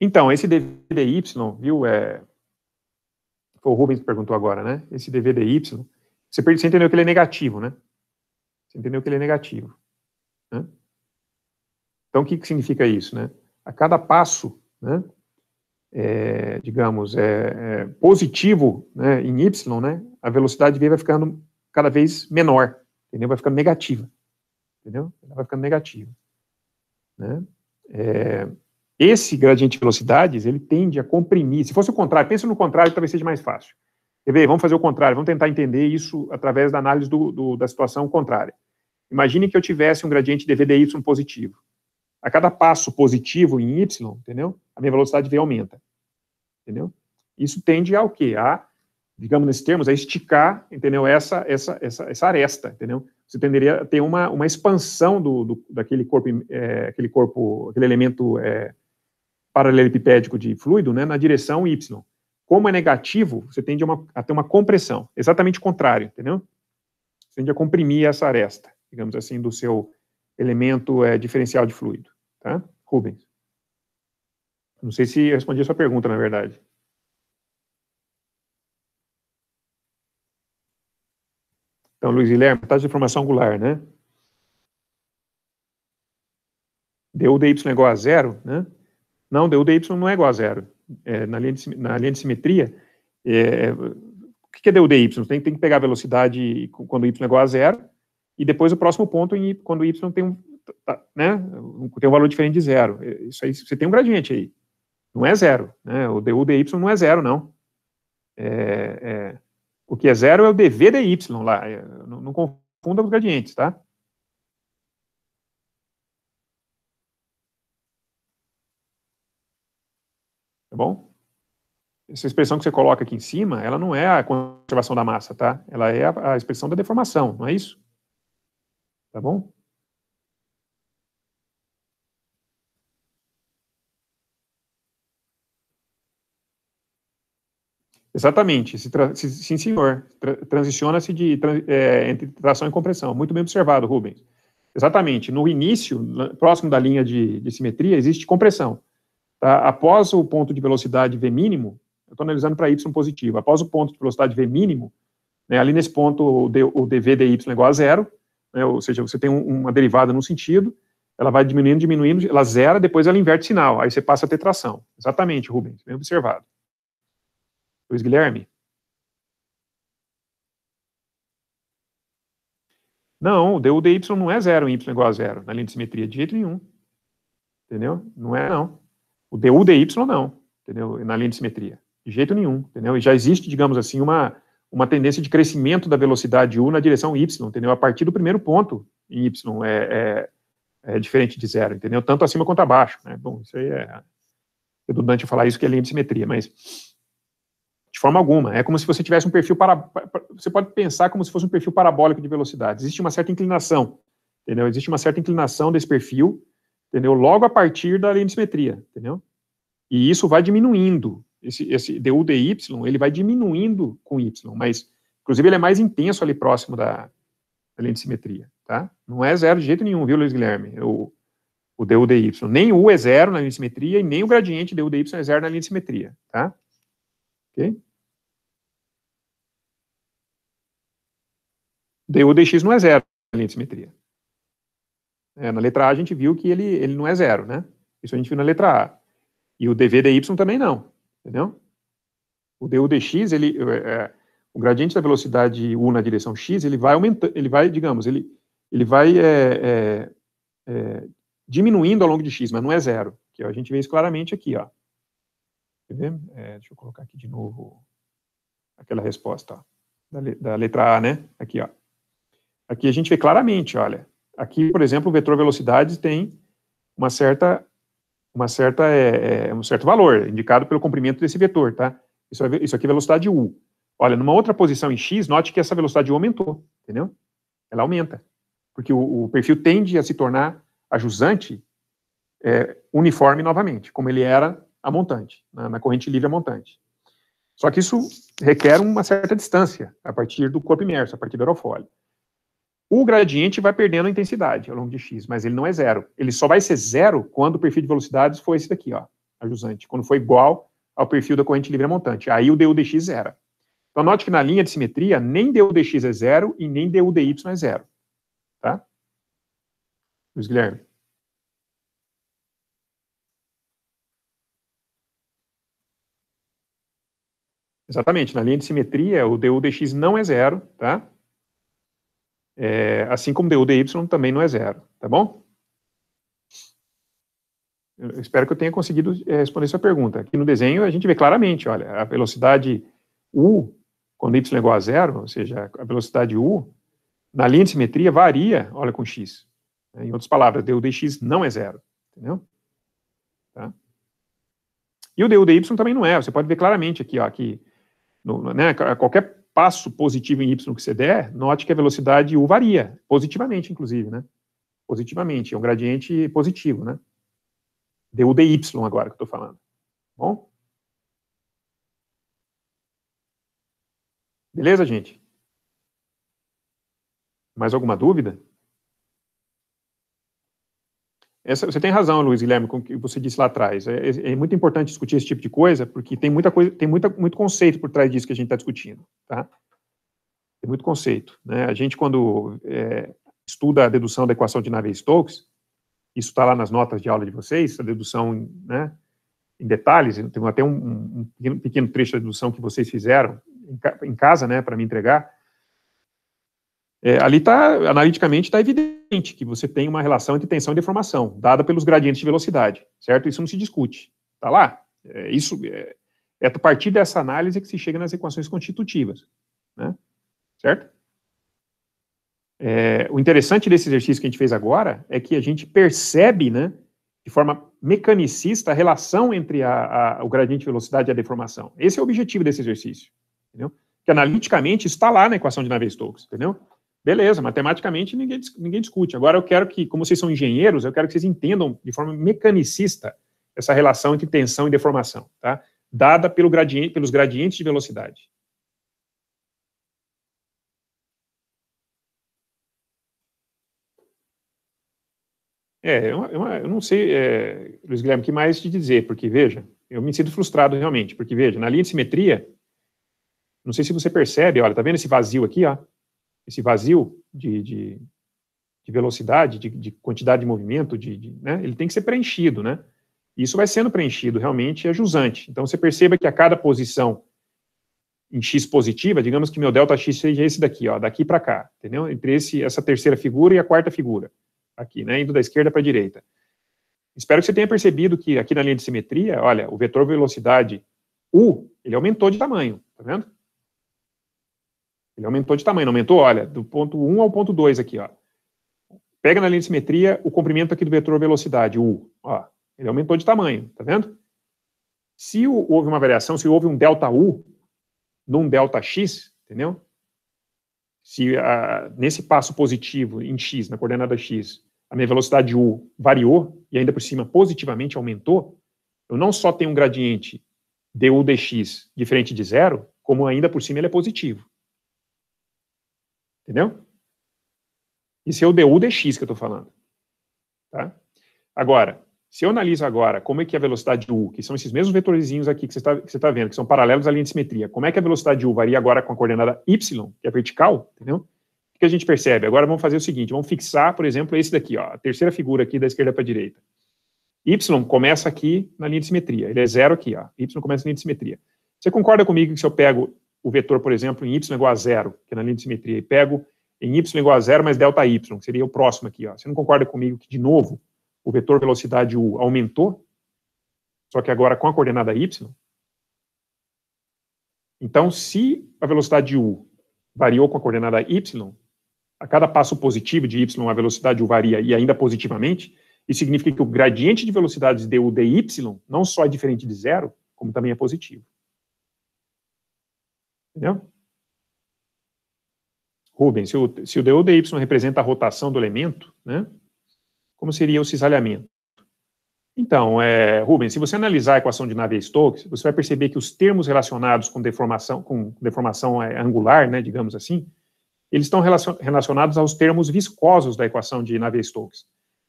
Então, esse DVDY, viu, é, o Rubens perguntou agora, né? Esse dVdy, você, você entendeu que ele é negativo, né? Você entendeu que ele é negativo. Né? Então, o que, que significa isso, né? A cada passo, né, é, digamos, é, é positivo né, em y, né, a velocidade v vai ficando cada vez menor, entendeu? Vai ficando negativa, entendeu? Ela vai ficando negativa. Né? É, esse gradiente de velocidades, ele tende a comprimir. Se fosse o contrário, pensa no contrário, talvez seja mais fácil. Quer ver? Vamos fazer o contrário, vamos tentar entender isso através da análise do, do, da situação contrária. Imagine que eu tivesse um gradiente de VDY positivo. A cada passo positivo em y, entendeu? A minha velocidade V aumenta. Entendeu? Isso tende ao quê? A, digamos nesses termos, a esticar, entendeu? Essa, essa, essa, essa aresta, entendeu? Você tenderia a ter uma, uma expansão do, do daquele corpo, é, aquele corpo, aquele elemento é, paralelepipédico de fluido, né, na direção y. Como é negativo, você tende a, uma, a ter uma compressão, exatamente o contrário, entendeu? Você tende a comprimir essa aresta, digamos assim, do seu elemento é, diferencial de fluido, tá? Rubens. Não sei se respondi a sua pergunta, na verdade. Então, Luiz Guilherme, taxa de formação angular, né? du dy é igual a zero, né? Não, du dy não é igual a zero. É, na, linha de, na linha de simetria, é, o que é du dy? Tem, tem que pegar a velocidade quando y é igual a zero, e depois o próximo ponto em, quando y tem um, tá, né, tem um valor diferente de zero. É, isso aí, você tem um gradiente aí. Não é zero. Né? O du dy não é zero, não. É, é, o que é zero é o dv dy lá. É, não, não confunda os gradientes, tá? Tá bom? Essa expressão que você coloca aqui em cima, ela não é a conservação da massa, tá? Ela é a, a expressão da deformação, não é isso? Tá bom? Exatamente, se sim, senhor. Tra Transiciona-se de é, entre tração e compressão. Muito bem observado, Rubens. Exatamente. No início, próximo da linha de, de simetria, existe compressão. Após o ponto de velocidade V mínimo, eu estou analisando para y positivo, após o ponto de velocidade V mínimo, né, ali nesse ponto o, d, o dv dy é igual a zero, né, ou seja, você tem um, uma derivada no sentido, ela vai diminuindo, diminuindo, ela zera, depois ela inverte sinal, aí você passa a ter tração. Exatamente, Rubens, bem observado. Luiz Guilherme? Não, o du dy não é zero y igual a zero, na linha de simetria, de jeito nenhum. Entendeu? Não é, não. O du dy não, entendeu? Na linha de simetria. De jeito nenhum, entendeu? E já existe, digamos assim, uma, uma tendência de crescimento da velocidade u na direção y, entendeu? A partir do primeiro ponto em y é, é, é diferente de zero, entendeu? Tanto acima quanto abaixo, né? Bom, isso aí é redundante falar isso que é linha de simetria, mas de forma alguma. É como se você tivesse um perfil para, você pode pensar como se fosse um perfil parabólico de velocidade. Existe uma certa inclinação, entendeu? Existe uma certa inclinação desse perfil entendeu? Logo a partir da linha de simetria, entendeu? E isso vai diminuindo, esse, esse du dy, ele vai diminuindo com y, mas, inclusive, ele é mais intenso ali próximo da, da simetria, tá? Não é zero de jeito nenhum, viu, Luiz Guilherme? O, o du dy. Nem u é zero na linha de simetria e nem o gradiente du dy é zero na linha de simetria, tá? Ok? du dx não é zero na linha de simetria. É, na letra A a gente viu que ele, ele não é zero, né? Isso a gente viu na letra A. E o dv dy também não, entendeu? O du dx, ele, é, é, o gradiente da velocidade u na direção x, ele vai aumentando, ele vai, digamos, ele, ele vai é, é, é, diminuindo ao longo de x, mas não é zero. Que a gente vê isso claramente aqui, ó. Quer ver? Deixa eu colocar aqui de novo aquela resposta, ó, da, da letra A, né? Aqui, ó. Aqui a gente vê claramente, olha, Aqui, por exemplo, o vetor velocidade tem uma certa, uma certa, é, é, um certo valor, indicado pelo comprimento desse vetor, tá? Isso, é, isso aqui é velocidade u. Olha, numa outra posição em x, note que essa velocidade u aumentou, entendeu? Ela aumenta, porque o, o perfil tende a se tornar a jusante é, uniforme novamente, como ele era a montante, na, na corrente livre a montante. Só que isso requer uma certa distância a partir do corpo imerso, a partir do aerofólio. O gradiente vai perdendo intensidade ao longo de x, mas ele não é zero. Ele só vai ser zero quando o perfil de velocidades for esse daqui, ó, a jusante, quando for igual ao perfil da corrente livre montante. Aí o du dx zera. Então, note que na linha de simetria, nem du dx é zero e nem du dy é zero. Tá? Luiz Guilherme. Exatamente, na linha de simetria, o du dx não é zero, tá? É, assim como du dy também não é zero, tá bom? Eu espero que eu tenha conseguido é, responder sua pergunta. Aqui no desenho a gente vê claramente, olha, a velocidade u, quando y é igual a zero, ou seja, a velocidade u, na linha de simetria varia, olha, com x. Em outras palavras, du dx não é zero, entendeu? Tá? E o du dy também não é, você pode ver claramente aqui, ó, que no, né, qualquer passo positivo em y que você der, note que a velocidade u varia, positivamente, inclusive, né? Positivamente, é um gradiente positivo, né? du dy agora que eu estou falando. Bom? Beleza, gente? Mais alguma dúvida? Essa, você tem razão, Luiz Guilherme, com o que você disse lá atrás. É, é, é, muito importante discutir esse tipo de coisa, porque tem muita coisa, tem muita, muito conceito por trás disso que a gente está discutindo, tá? Tem muito conceito, né? A gente, quando é, estuda a dedução da equação de Navier-Stokes, isso está lá nas notas de aula de vocês, a dedução, né, em detalhes, tem até um, um pequeno trecho da dedução que vocês fizeram em, em casa, né, para me entregar, é, ali está, analiticamente, está evidente que você tem uma relação entre tensão e deformação, dada pelos gradientes de velocidade, certo? Isso não se discute, está lá. É, isso é, é a partir dessa análise que se chega nas equações constitutivas, né? Certo? É, o interessante desse exercício que a gente fez agora é que a gente percebe, né, de forma mecanicista, a relação entre a, a, o gradiente de velocidade e a deformação. Esse é o objetivo desse exercício, entendeu? Que analiticamente está lá na equação de Navier-Stokes, entendeu? Beleza, matematicamente ninguém, ninguém discute. Agora eu quero que, como vocês são engenheiros, eu quero que vocês entendam de forma mecanicista essa relação entre tensão e deformação, tá? Dada pelo gradiente, pelos gradientes de velocidade. É, eu, eu, eu não sei, é, Luiz Guilherme, o que mais te dizer, porque, veja, eu me sinto frustrado realmente, porque, veja, na linha de simetria, não sei se você percebe, olha, tá vendo esse vazio aqui, ó? Esse vazio de, de, de velocidade, de, de, quantidade de movimento, de, né, ele tem que ser preenchido, né? Isso vai sendo preenchido, realmente é jusante. Então, você perceba que a cada posição em x positiva, digamos que meu delta x seja esse daqui, ó, daqui para cá, entendeu? Entre esse, essa terceira figura e a quarta figura, aqui, né, indo da esquerda para a direita. Espero que você tenha percebido que aqui na linha de simetria, olha, o vetor velocidade u, ele aumentou de tamanho, tá vendo? Ele aumentou de tamanho, não aumentou, olha, do ponto 1 ao ponto 2 aqui, ó. Pega na linha de simetria o comprimento aqui do vetor velocidade, U, ó. Ele aumentou de tamanho, tá vendo? Se houve uma variação, se houve um delta U num delta X, entendeu? Se a, nesse passo positivo em X, na coordenada X, a minha velocidade U variou e ainda por cima positivamente aumentou, eu não só tenho um gradiente du dx diferente de zero, como ainda por cima ele é positivo. Entendeu? Isso é o du dx que eu estou falando. Tá? Agora, se eu analiso agora como é que a velocidade u, que são esses mesmos vetorzinhos aqui que você está tá vendo, que são paralelos à linha de simetria, como é que a velocidade u varia agora com a coordenada y, que é vertical, entendeu? O que a gente percebe? Agora vamos fazer o seguinte, vamos fixar, por exemplo, esse daqui, ó, a terceira figura aqui da esquerda para a direita. y começa aqui na linha de simetria, ele é zero aqui, ó, y começa na linha de simetria. Você concorda comigo que se eu pego o vetor, por exemplo, em y igual a zero, que é na linha de simetria, e pego em y igual a zero mais delta y, que seria o próximo aqui. Ó. Você não concorda comigo que, de novo, o vetor velocidade u aumentou, só que agora com a coordenada y? Então, se a velocidade u variou com a coordenada y, a cada passo positivo de y, a velocidade u varia e ainda positivamente, isso significa que o gradiente de velocidades du dy não só é diferente de zero, como também é positivo. Entendeu? Rubens, se o, se o du dy representa a rotação do elemento, né, como seria o cisalhamento? Então, é, Rubens, se você analisar a equação de Navier-Stokes, você vai perceber que os termos relacionados com deformação, com deformação é, angular, né, digamos assim, eles estão relacionados aos termos viscosos da equação de Navier-Stokes.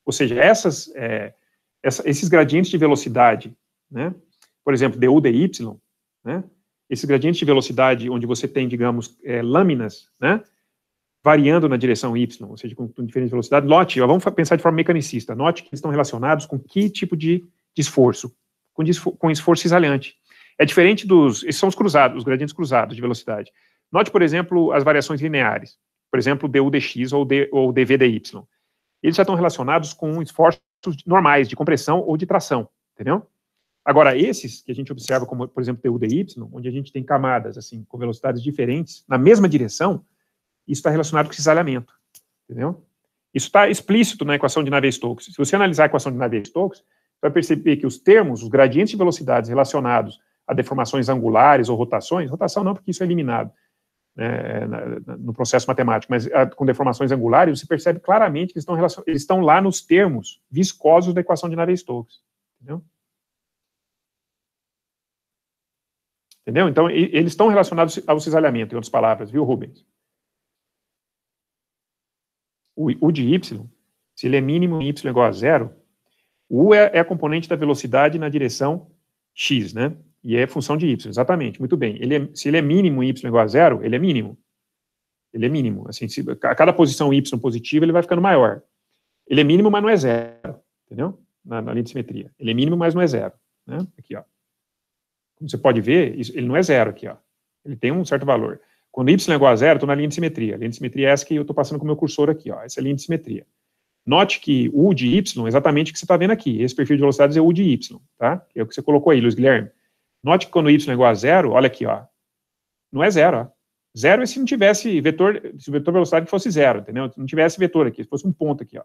Ou seja, essas, é, essa, esses gradientes de velocidade, né, por exemplo, du dy, né, esses gradientes de velocidade, onde você tem, digamos, é, lâminas, né, variando na direção y, ou seja, com, com diferente velocidade, note, vamos pensar de forma mecanicista, note que estão relacionados com que tipo de, de esforço? Com, com esforço cisalhante. É diferente dos, esses são os cruzados, os gradientes cruzados de velocidade. Note, por exemplo, as variações lineares, por exemplo, du dx ou, d, ou dv dy. Eles já estão relacionados com esforços normais de compressão ou de tração, entendeu? Agora, esses que a gente observa como, por exemplo, du dy, onde a gente tem camadas, assim, com velocidades diferentes, na mesma direção, isso está relacionado com cisalhamento, entendeu? Isso está explícito na equação de Navier-Stokes. Se você analisar a equação de Navier-Stokes, vai perceber que os termos, os gradientes de velocidades relacionados a deformações angulares ou rotações, rotação não, porque isso é eliminado né, no processo matemático, mas com deformações angulares, você percebe claramente que estão, eles estão lá nos termos viscosos da equação de Navier-Stokes, entendeu? Entendeu? Então, eles estão relacionados ao cisalhamento, em outras palavras, viu, Rubens? O, o de y, se ele é mínimo em y igual a zero, o é, é a componente da velocidade na direção x, né? E é função de y, exatamente, muito bem. Ele é, se ele é mínimo em y igual a zero, ele é mínimo. Ele é mínimo. Assim, se, a cada posição y positiva, ele vai ficando maior. Ele é mínimo, mas não é zero, entendeu? Na, na linha de simetria. Ele é mínimo, mas não é zero. Né? Aqui, ó. Como você pode ver, isso, ele não é zero aqui, ó. Ele tem um certo valor. Quando y é igual a zero, estou na linha de simetria. A linha de simetria é essa que eu estou passando com o meu cursor aqui, ó. Essa é a linha de simetria. Note que o de y é exatamente o que você está vendo aqui. Esse perfil de velocidades é o de y, tá? É o que você colocou aí, Luiz Guilherme. Note que quando y é igual a zero, olha aqui, ó, não é zero, ó. Zero é se não tivesse vetor, se o vetor velocidade fosse zero, entendeu? Se não tivesse vetor aqui, se fosse um ponto aqui, ó,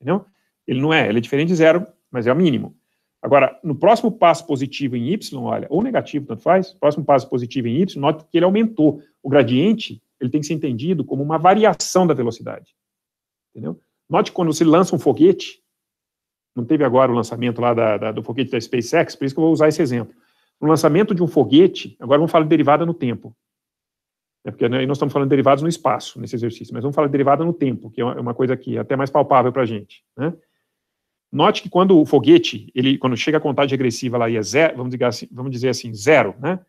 entendeu? Ele não é, ele é diferente de zero, mas é o mínimo. Agora, no próximo passo positivo em y, olha, ou negativo, tanto faz, próximo passo positivo em y, note que ele aumentou. O gradiente, ele tem que ser entendido como uma variação da velocidade, entendeu? Note quando você lança um foguete, não teve agora o lançamento lá da, da, do foguete da SpaceX, por isso que eu vou usar esse exemplo no lançamento de um foguete, agora vamos falar de derivada no tempo. É porque né, nós estamos falando de derivadas no espaço, nesse exercício, mas vamos falar de derivada no tempo, que é uma é coisa que é até mais palpável para a gente. Né? Note que quando o foguete, ele, quando chega a contagem regressiva lá e é zero, vamos dizer assim, vamos dizer assim zero, né?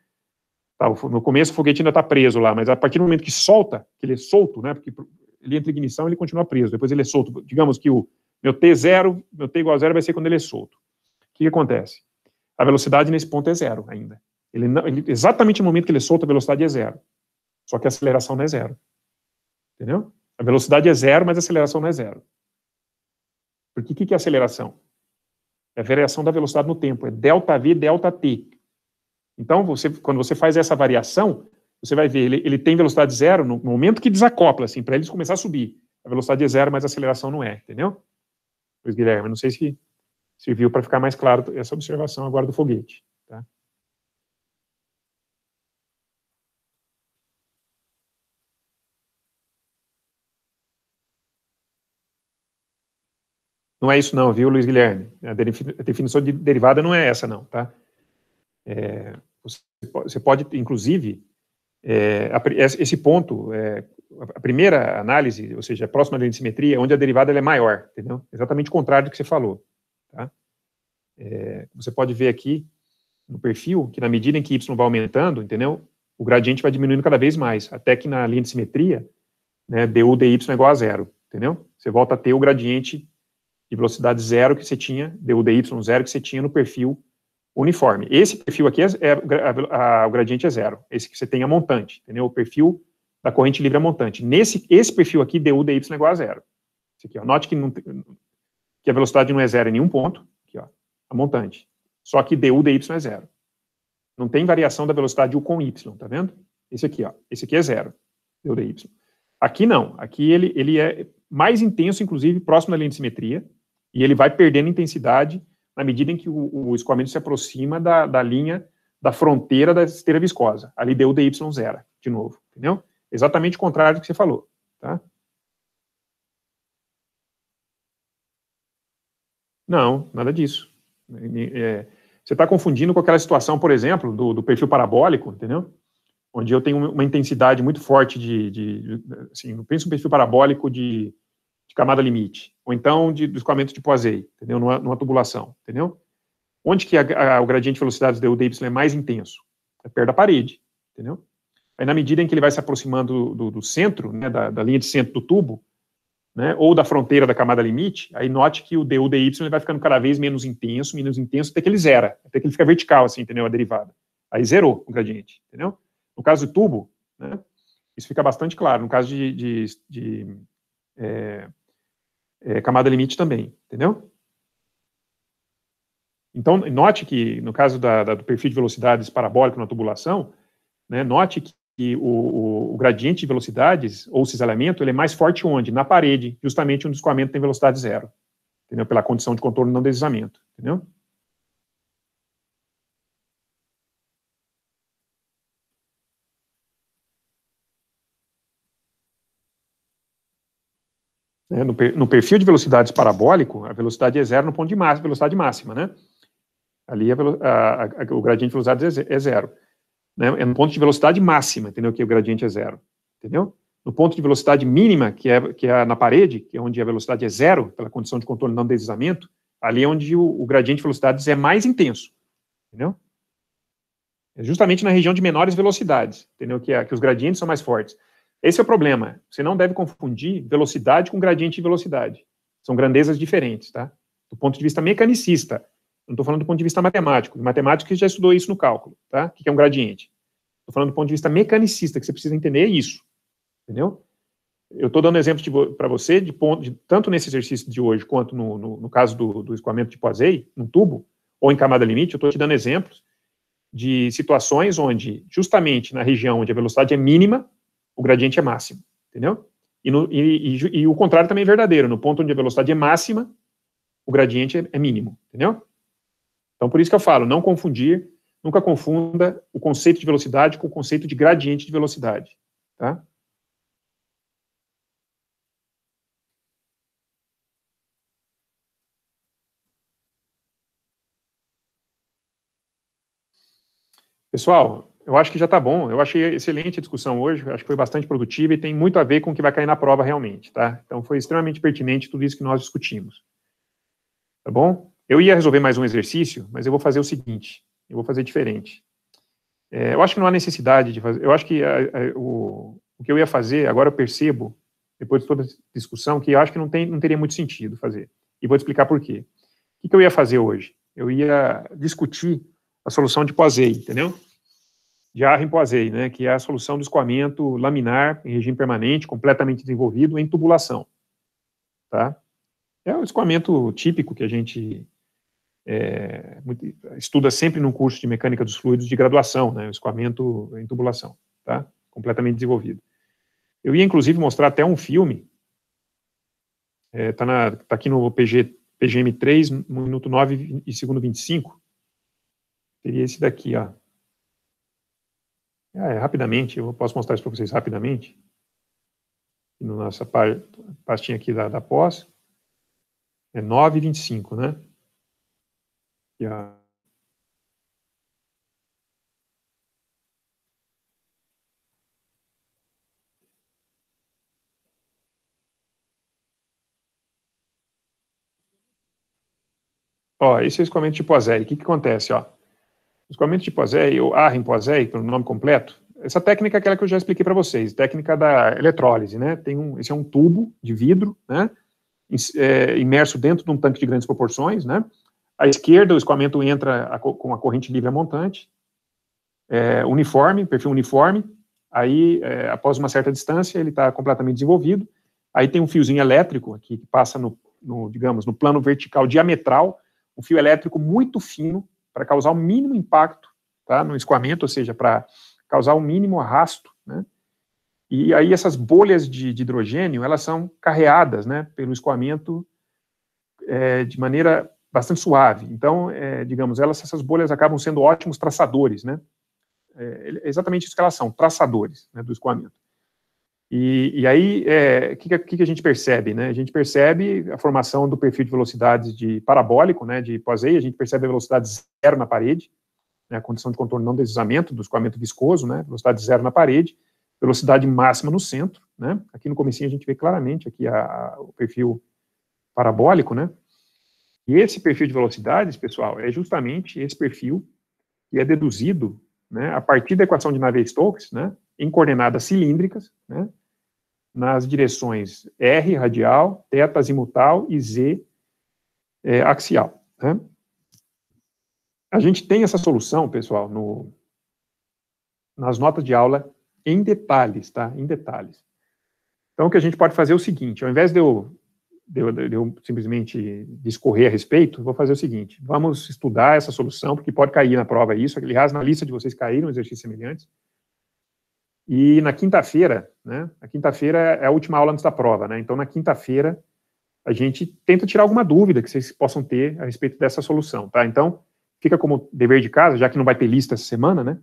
Tá, no começo o foguete ainda está preso lá, mas a partir do momento que solta, que ele é solto, né? Porque ele entra em ignição, ele continua preso, depois ele é solto. Digamos que o meu T0, meu T igual a zero vai ser quando ele é solto. O que, que acontece? a velocidade nesse ponto é zero ainda. Ele, não, ele, exatamente no momento que ele solta, a velocidade é zero. Só que a aceleração não é zero. Entendeu? A velocidade é zero, mas a aceleração não é zero. Porque o que, é aceleração? É a variação da velocidade no tempo. É delta V, delta T. Então, você, quando você faz essa variação, você vai ver, ele, ele tem velocidade zero no, momento que desacopla, assim, para eles começar a subir. A velocidade é zero, mas a aceleração não é, entendeu? Luiz Guilherme, não sei se serviu para ficar mais claro essa observação agora do foguete. Tá? Não é isso não, viu, Luiz Guilherme? A definição de derivada não é essa não, tá? É, você pode, inclusive, é, esse ponto, é, a primeira análise, ou seja, a próxima linha de simetria, onde a derivada é maior, entendeu? Exatamente o contrário do que você falou. Tá? É, você pode ver aqui no perfil que na medida em que y vai aumentando, entendeu? O gradiente vai diminuindo cada vez mais, até que na linha de simetria, né, du dy é igual a zero, entendeu? Você volta a ter o gradiente de velocidade zero que você tinha, du dy zero que você tinha no perfil uniforme. Esse perfil aqui é, é a, a, o gradiente é zero, esse que você tem a montante, entendeu? O perfil da corrente livre a montante. Nesse esse perfil aqui, du dy é igual a zero. Esse aqui, ó. Note que não, que a velocidade não é zero em nenhum ponto, aqui, ó, a montante. Só que du dy é zero. Não tem variação da velocidade u com y, tá vendo? Esse aqui, ó, esse aqui é zero, du dy. Aqui não, aqui ele, ele é mais intenso, inclusive, próximo da linha de simetria, e ele vai perdendo intensidade na medida em que o, o escoamento se aproxima da, da linha, da fronteira da esteira viscosa. Ali du dy zero, de novo, entendeu? Exatamente o contrário do que você falou, tá? Não, nada disso. É, você está confundindo com aquela situação, por exemplo, do, do, perfil parabólico, entendeu? Onde eu tenho uma intensidade muito forte de, de, de assim, penso um perfil parabólico de, de, camada limite, ou então de, do escoamento de Poiseuille, entendeu? Numa, numa, tubulação, entendeu? Onde que a, a, o gradiente de velocidade du dy é mais intenso? É perto da parede, entendeu? Aí, na medida em que ele vai se aproximando do, do centro, né, da, da, linha de centro do tubo, né, ou da fronteira da camada limite, aí note que o du dy vai ficando cada vez menos intenso, menos intenso, até que ele zera, até que ele fica vertical, assim, entendeu? A derivada. Aí zerou o gradiente, entendeu? No caso do tubo, né, isso fica bastante claro. No caso de, de, de é, é, camada limite também, entendeu? Então, note que, no caso da, da, do perfil de velocidades parabólico na tubulação, né, note que o, o, o, gradiente de velocidades, ou cisalhamento, ele é mais forte onde? Na parede, justamente onde o escoamento tem velocidade zero, entendeu? Pela condição de contorno não deslizamento, entendeu? Né, no, no, perfil de velocidades parabólico, a velocidade é zero no ponto de máxima, velocidade máxima, né? Ali a, a, a, o gradiente de velocidade é, é zero. Né? É no ponto de velocidade máxima, entendeu? Que o gradiente é zero, entendeu? No ponto de velocidade mínima, que é, que é na parede, que é onde a velocidade é zero, pela condição de contorno não deslizamento, ali é onde o, o gradiente de velocidades é mais intenso, entendeu? É justamente na região de menores velocidades, entendeu? Que, é, que os gradientes são mais fortes. Esse é o problema. Você não deve confundir velocidade com gradiente de velocidade. São grandezas diferentes, tá? Do ponto de vista mecanicista, não estou falando do ponto de vista matemático. De matemático, que já estudou isso no cálculo, tá? O que é um gradiente? Estou falando do ponto de vista mecanicista, que você precisa entender isso. Entendeu? Eu estou dando exemplos para você, de ponto, de, tanto nesse exercício de hoje, quanto no, no, no caso do, do escoamento de Poiseuille, num tubo, ou em camada limite, eu estou te dando exemplos de situações onde, justamente na região onde a velocidade é mínima, o gradiente é máximo. Entendeu? E, no, e, e, e o contrário também é verdadeiro. No ponto onde a velocidade é máxima, o gradiente é, é mínimo. Entendeu? Então, por isso que eu falo, não confundir, nunca confunda o conceito de velocidade com o conceito de gradiente de velocidade, tá? Pessoal, eu acho que já está bom. Eu achei excelente a discussão hoje, acho que foi bastante produtiva e tem muito a ver com o que vai cair na prova realmente, tá? Então foi extremamente pertinente tudo isso que nós discutimos. Tá bom? Eu ia resolver mais um exercício, mas eu vou fazer o seguinte, eu vou fazer diferente. É, eu acho que não há necessidade de fazer, eu acho que a, a, o, o que eu ia fazer, agora eu percebo, depois de toda a discussão, que eu acho que não, tem, não teria muito sentido fazer. E vou te explicar por quê. O que, que eu ia fazer hoje? Eu ia discutir a solução de Poiseuille, entendeu? De Arrin-Poiseuille, né, que é a solução do escoamento laminar em regime permanente, completamente desenvolvido em tubulação, tá? É o escoamento típico que a gente é, estuda sempre num curso de mecânica dos fluidos de graduação, né, o escoamento em tubulação, tá? Completamente desenvolvido. Eu ia, inclusive, mostrar até um filme, é, tá, tá aqui no PG, PGM3, no minuto 9 e segundo 25, seria esse daqui, ó. É, rapidamente, eu posso mostrar isso para vocês rapidamente, na nossa pastinha aqui da, da pós, é 9,25, né? E a... Ó, esse é o escoamento de Poiseuille. O que, que acontece, ó? Escoamento de Poiseuille, ou Arrin-Poiseuille, pelo nome completo, essa técnica é aquela que eu já expliquei para vocês, técnica da eletrólise, né? Tem um, esse é um tubo de vidro, né? É, imerso dentro de um tanque de grandes proporções, né? À esquerda, o escoamento entra a, com a corrente livre montante, é, uniforme, perfil uniforme, aí, é, após uma certa distância, ele está completamente desenvolvido, aí tem um fiozinho elétrico aqui, que passa no, no, digamos, no plano vertical diametral, um fio elétrico muito fino, para causar o mínimo impacto, tá, no escoamento, ou seja, para causar o mínimo arrasto, né, e aí essas bolhas de, de hidrogênio, elas são carreadas, né, pelo escoamento é, de maneira bastante suave. Então, é, digamos, elas, essas bolhas acabam sendo ótimos traçadores, né? É, é exatamente isso que elas são, traçadores né, do escoamento. E, e aí, o é, que, que, a gente percebe? Né? A gente percebe a formação do perfil de velocidades de parabólico, né, de Poiseuille, a gente percebe a velocidade zero na parede, né, a condição de contorno não deslizamento, do escoamento viscoso, né, velocidade zero na parede, velocidade máxima no centro, né, aqui no comecinho a gente vê claramente aqui a, a, o perfil parabólico, né, e esse perfil de velocidades, pessoal, é justamente esse perfil que é deduzido né, a partir da equação de Navier-Stokes, né, em coordenadas cilíndricas, né, nas direções R radial, θ azimutal e Z é, axial. Né? A gente tem essa solução, pessoal, no, nas notas de aula em detalhes, tá? Em detalhes. Então, o que a gente pode fazer é o seguinte, ao invés de eu, de eu, de eu simplesmente discorrer a respeito, vou fazer o seguinte, vamos estudar essa solução, porque pode cair na prova isso, aliás, na lista de vocês caíram exercícios semelhantes, e na quinta-feira, né, a quinta-feira é a última aula antes da prova, né, então na quinta-feira a gente tenta tirar alguma dúvida que vocês possam ter a respeito dessa solução, tá? Então, fica como dever de casa, já que não vai ter lista essa semana, né,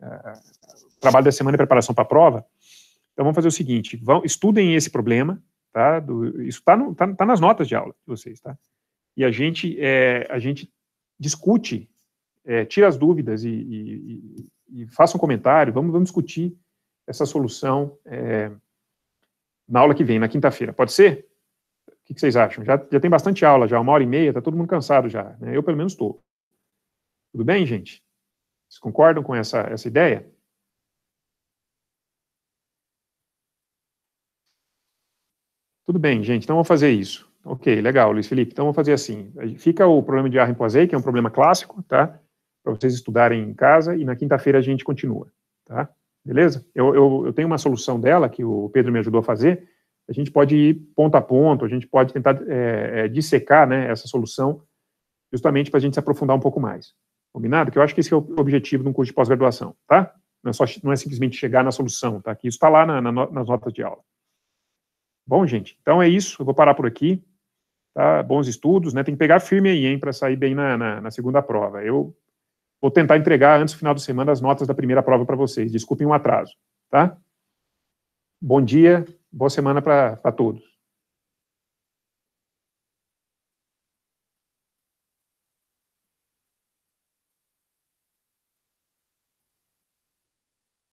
o trabalho da semana é preparação para a prova, então vamos fazer o seguinte, vão, estudem esse problema, tá, do, isso está tá, tá nas notas de aula de vocês, tá? E a gente, é, a gente discute, é, tira as dúvidas e, e, e, e faça um comentário, vamos, vamos discutir essa solução é, na aula que vem, na quinta-feira. Pode ser? O que, vocês acham? Já, já tem bastante aula, já uma hora e meia, está todo mundo cansado já. Né? Eu, pelo menos, estou. Tudo bem, gente? Vocês concordam com essa, essa ideia? Tudo bem, gente, então vamos fazer isso. Ok, legal, Luiz Felipe. Então vamos fazer assim. Fica o problema de Arrimpoisé, que é um problema clássico, tá? Para vocês estudarem em casa, e na quinta-feira a gente continua, tá? Beleza? Eu, eu, eu, tenho uma solução dela, que o Pedro me ajudou a fazer, a gente pode ir ponto a ponto, a gente pode tentar é, é, dissecar né, essa solução, justamente para a gente se aprofundar um pouco mais. Combinado? Que eu acho que esse é o objetivo de um curso de pós-graduação, tá? Não é, só, não é simplesmente chegar na solução, tá? Que isso está lá na, na, nas notas de aula. Bom, gente, então é isso, eu vou parar por aqui, tá? Bons estudos, né? Tem que pegar firme aí, hein, para sair bem na, na, na segunda prova. Eu Vou tentar entregar antes do final de semana as notas da primeira prova para vocês. Desculpem o um atraso, tá? Bom dia, boa semana para todos.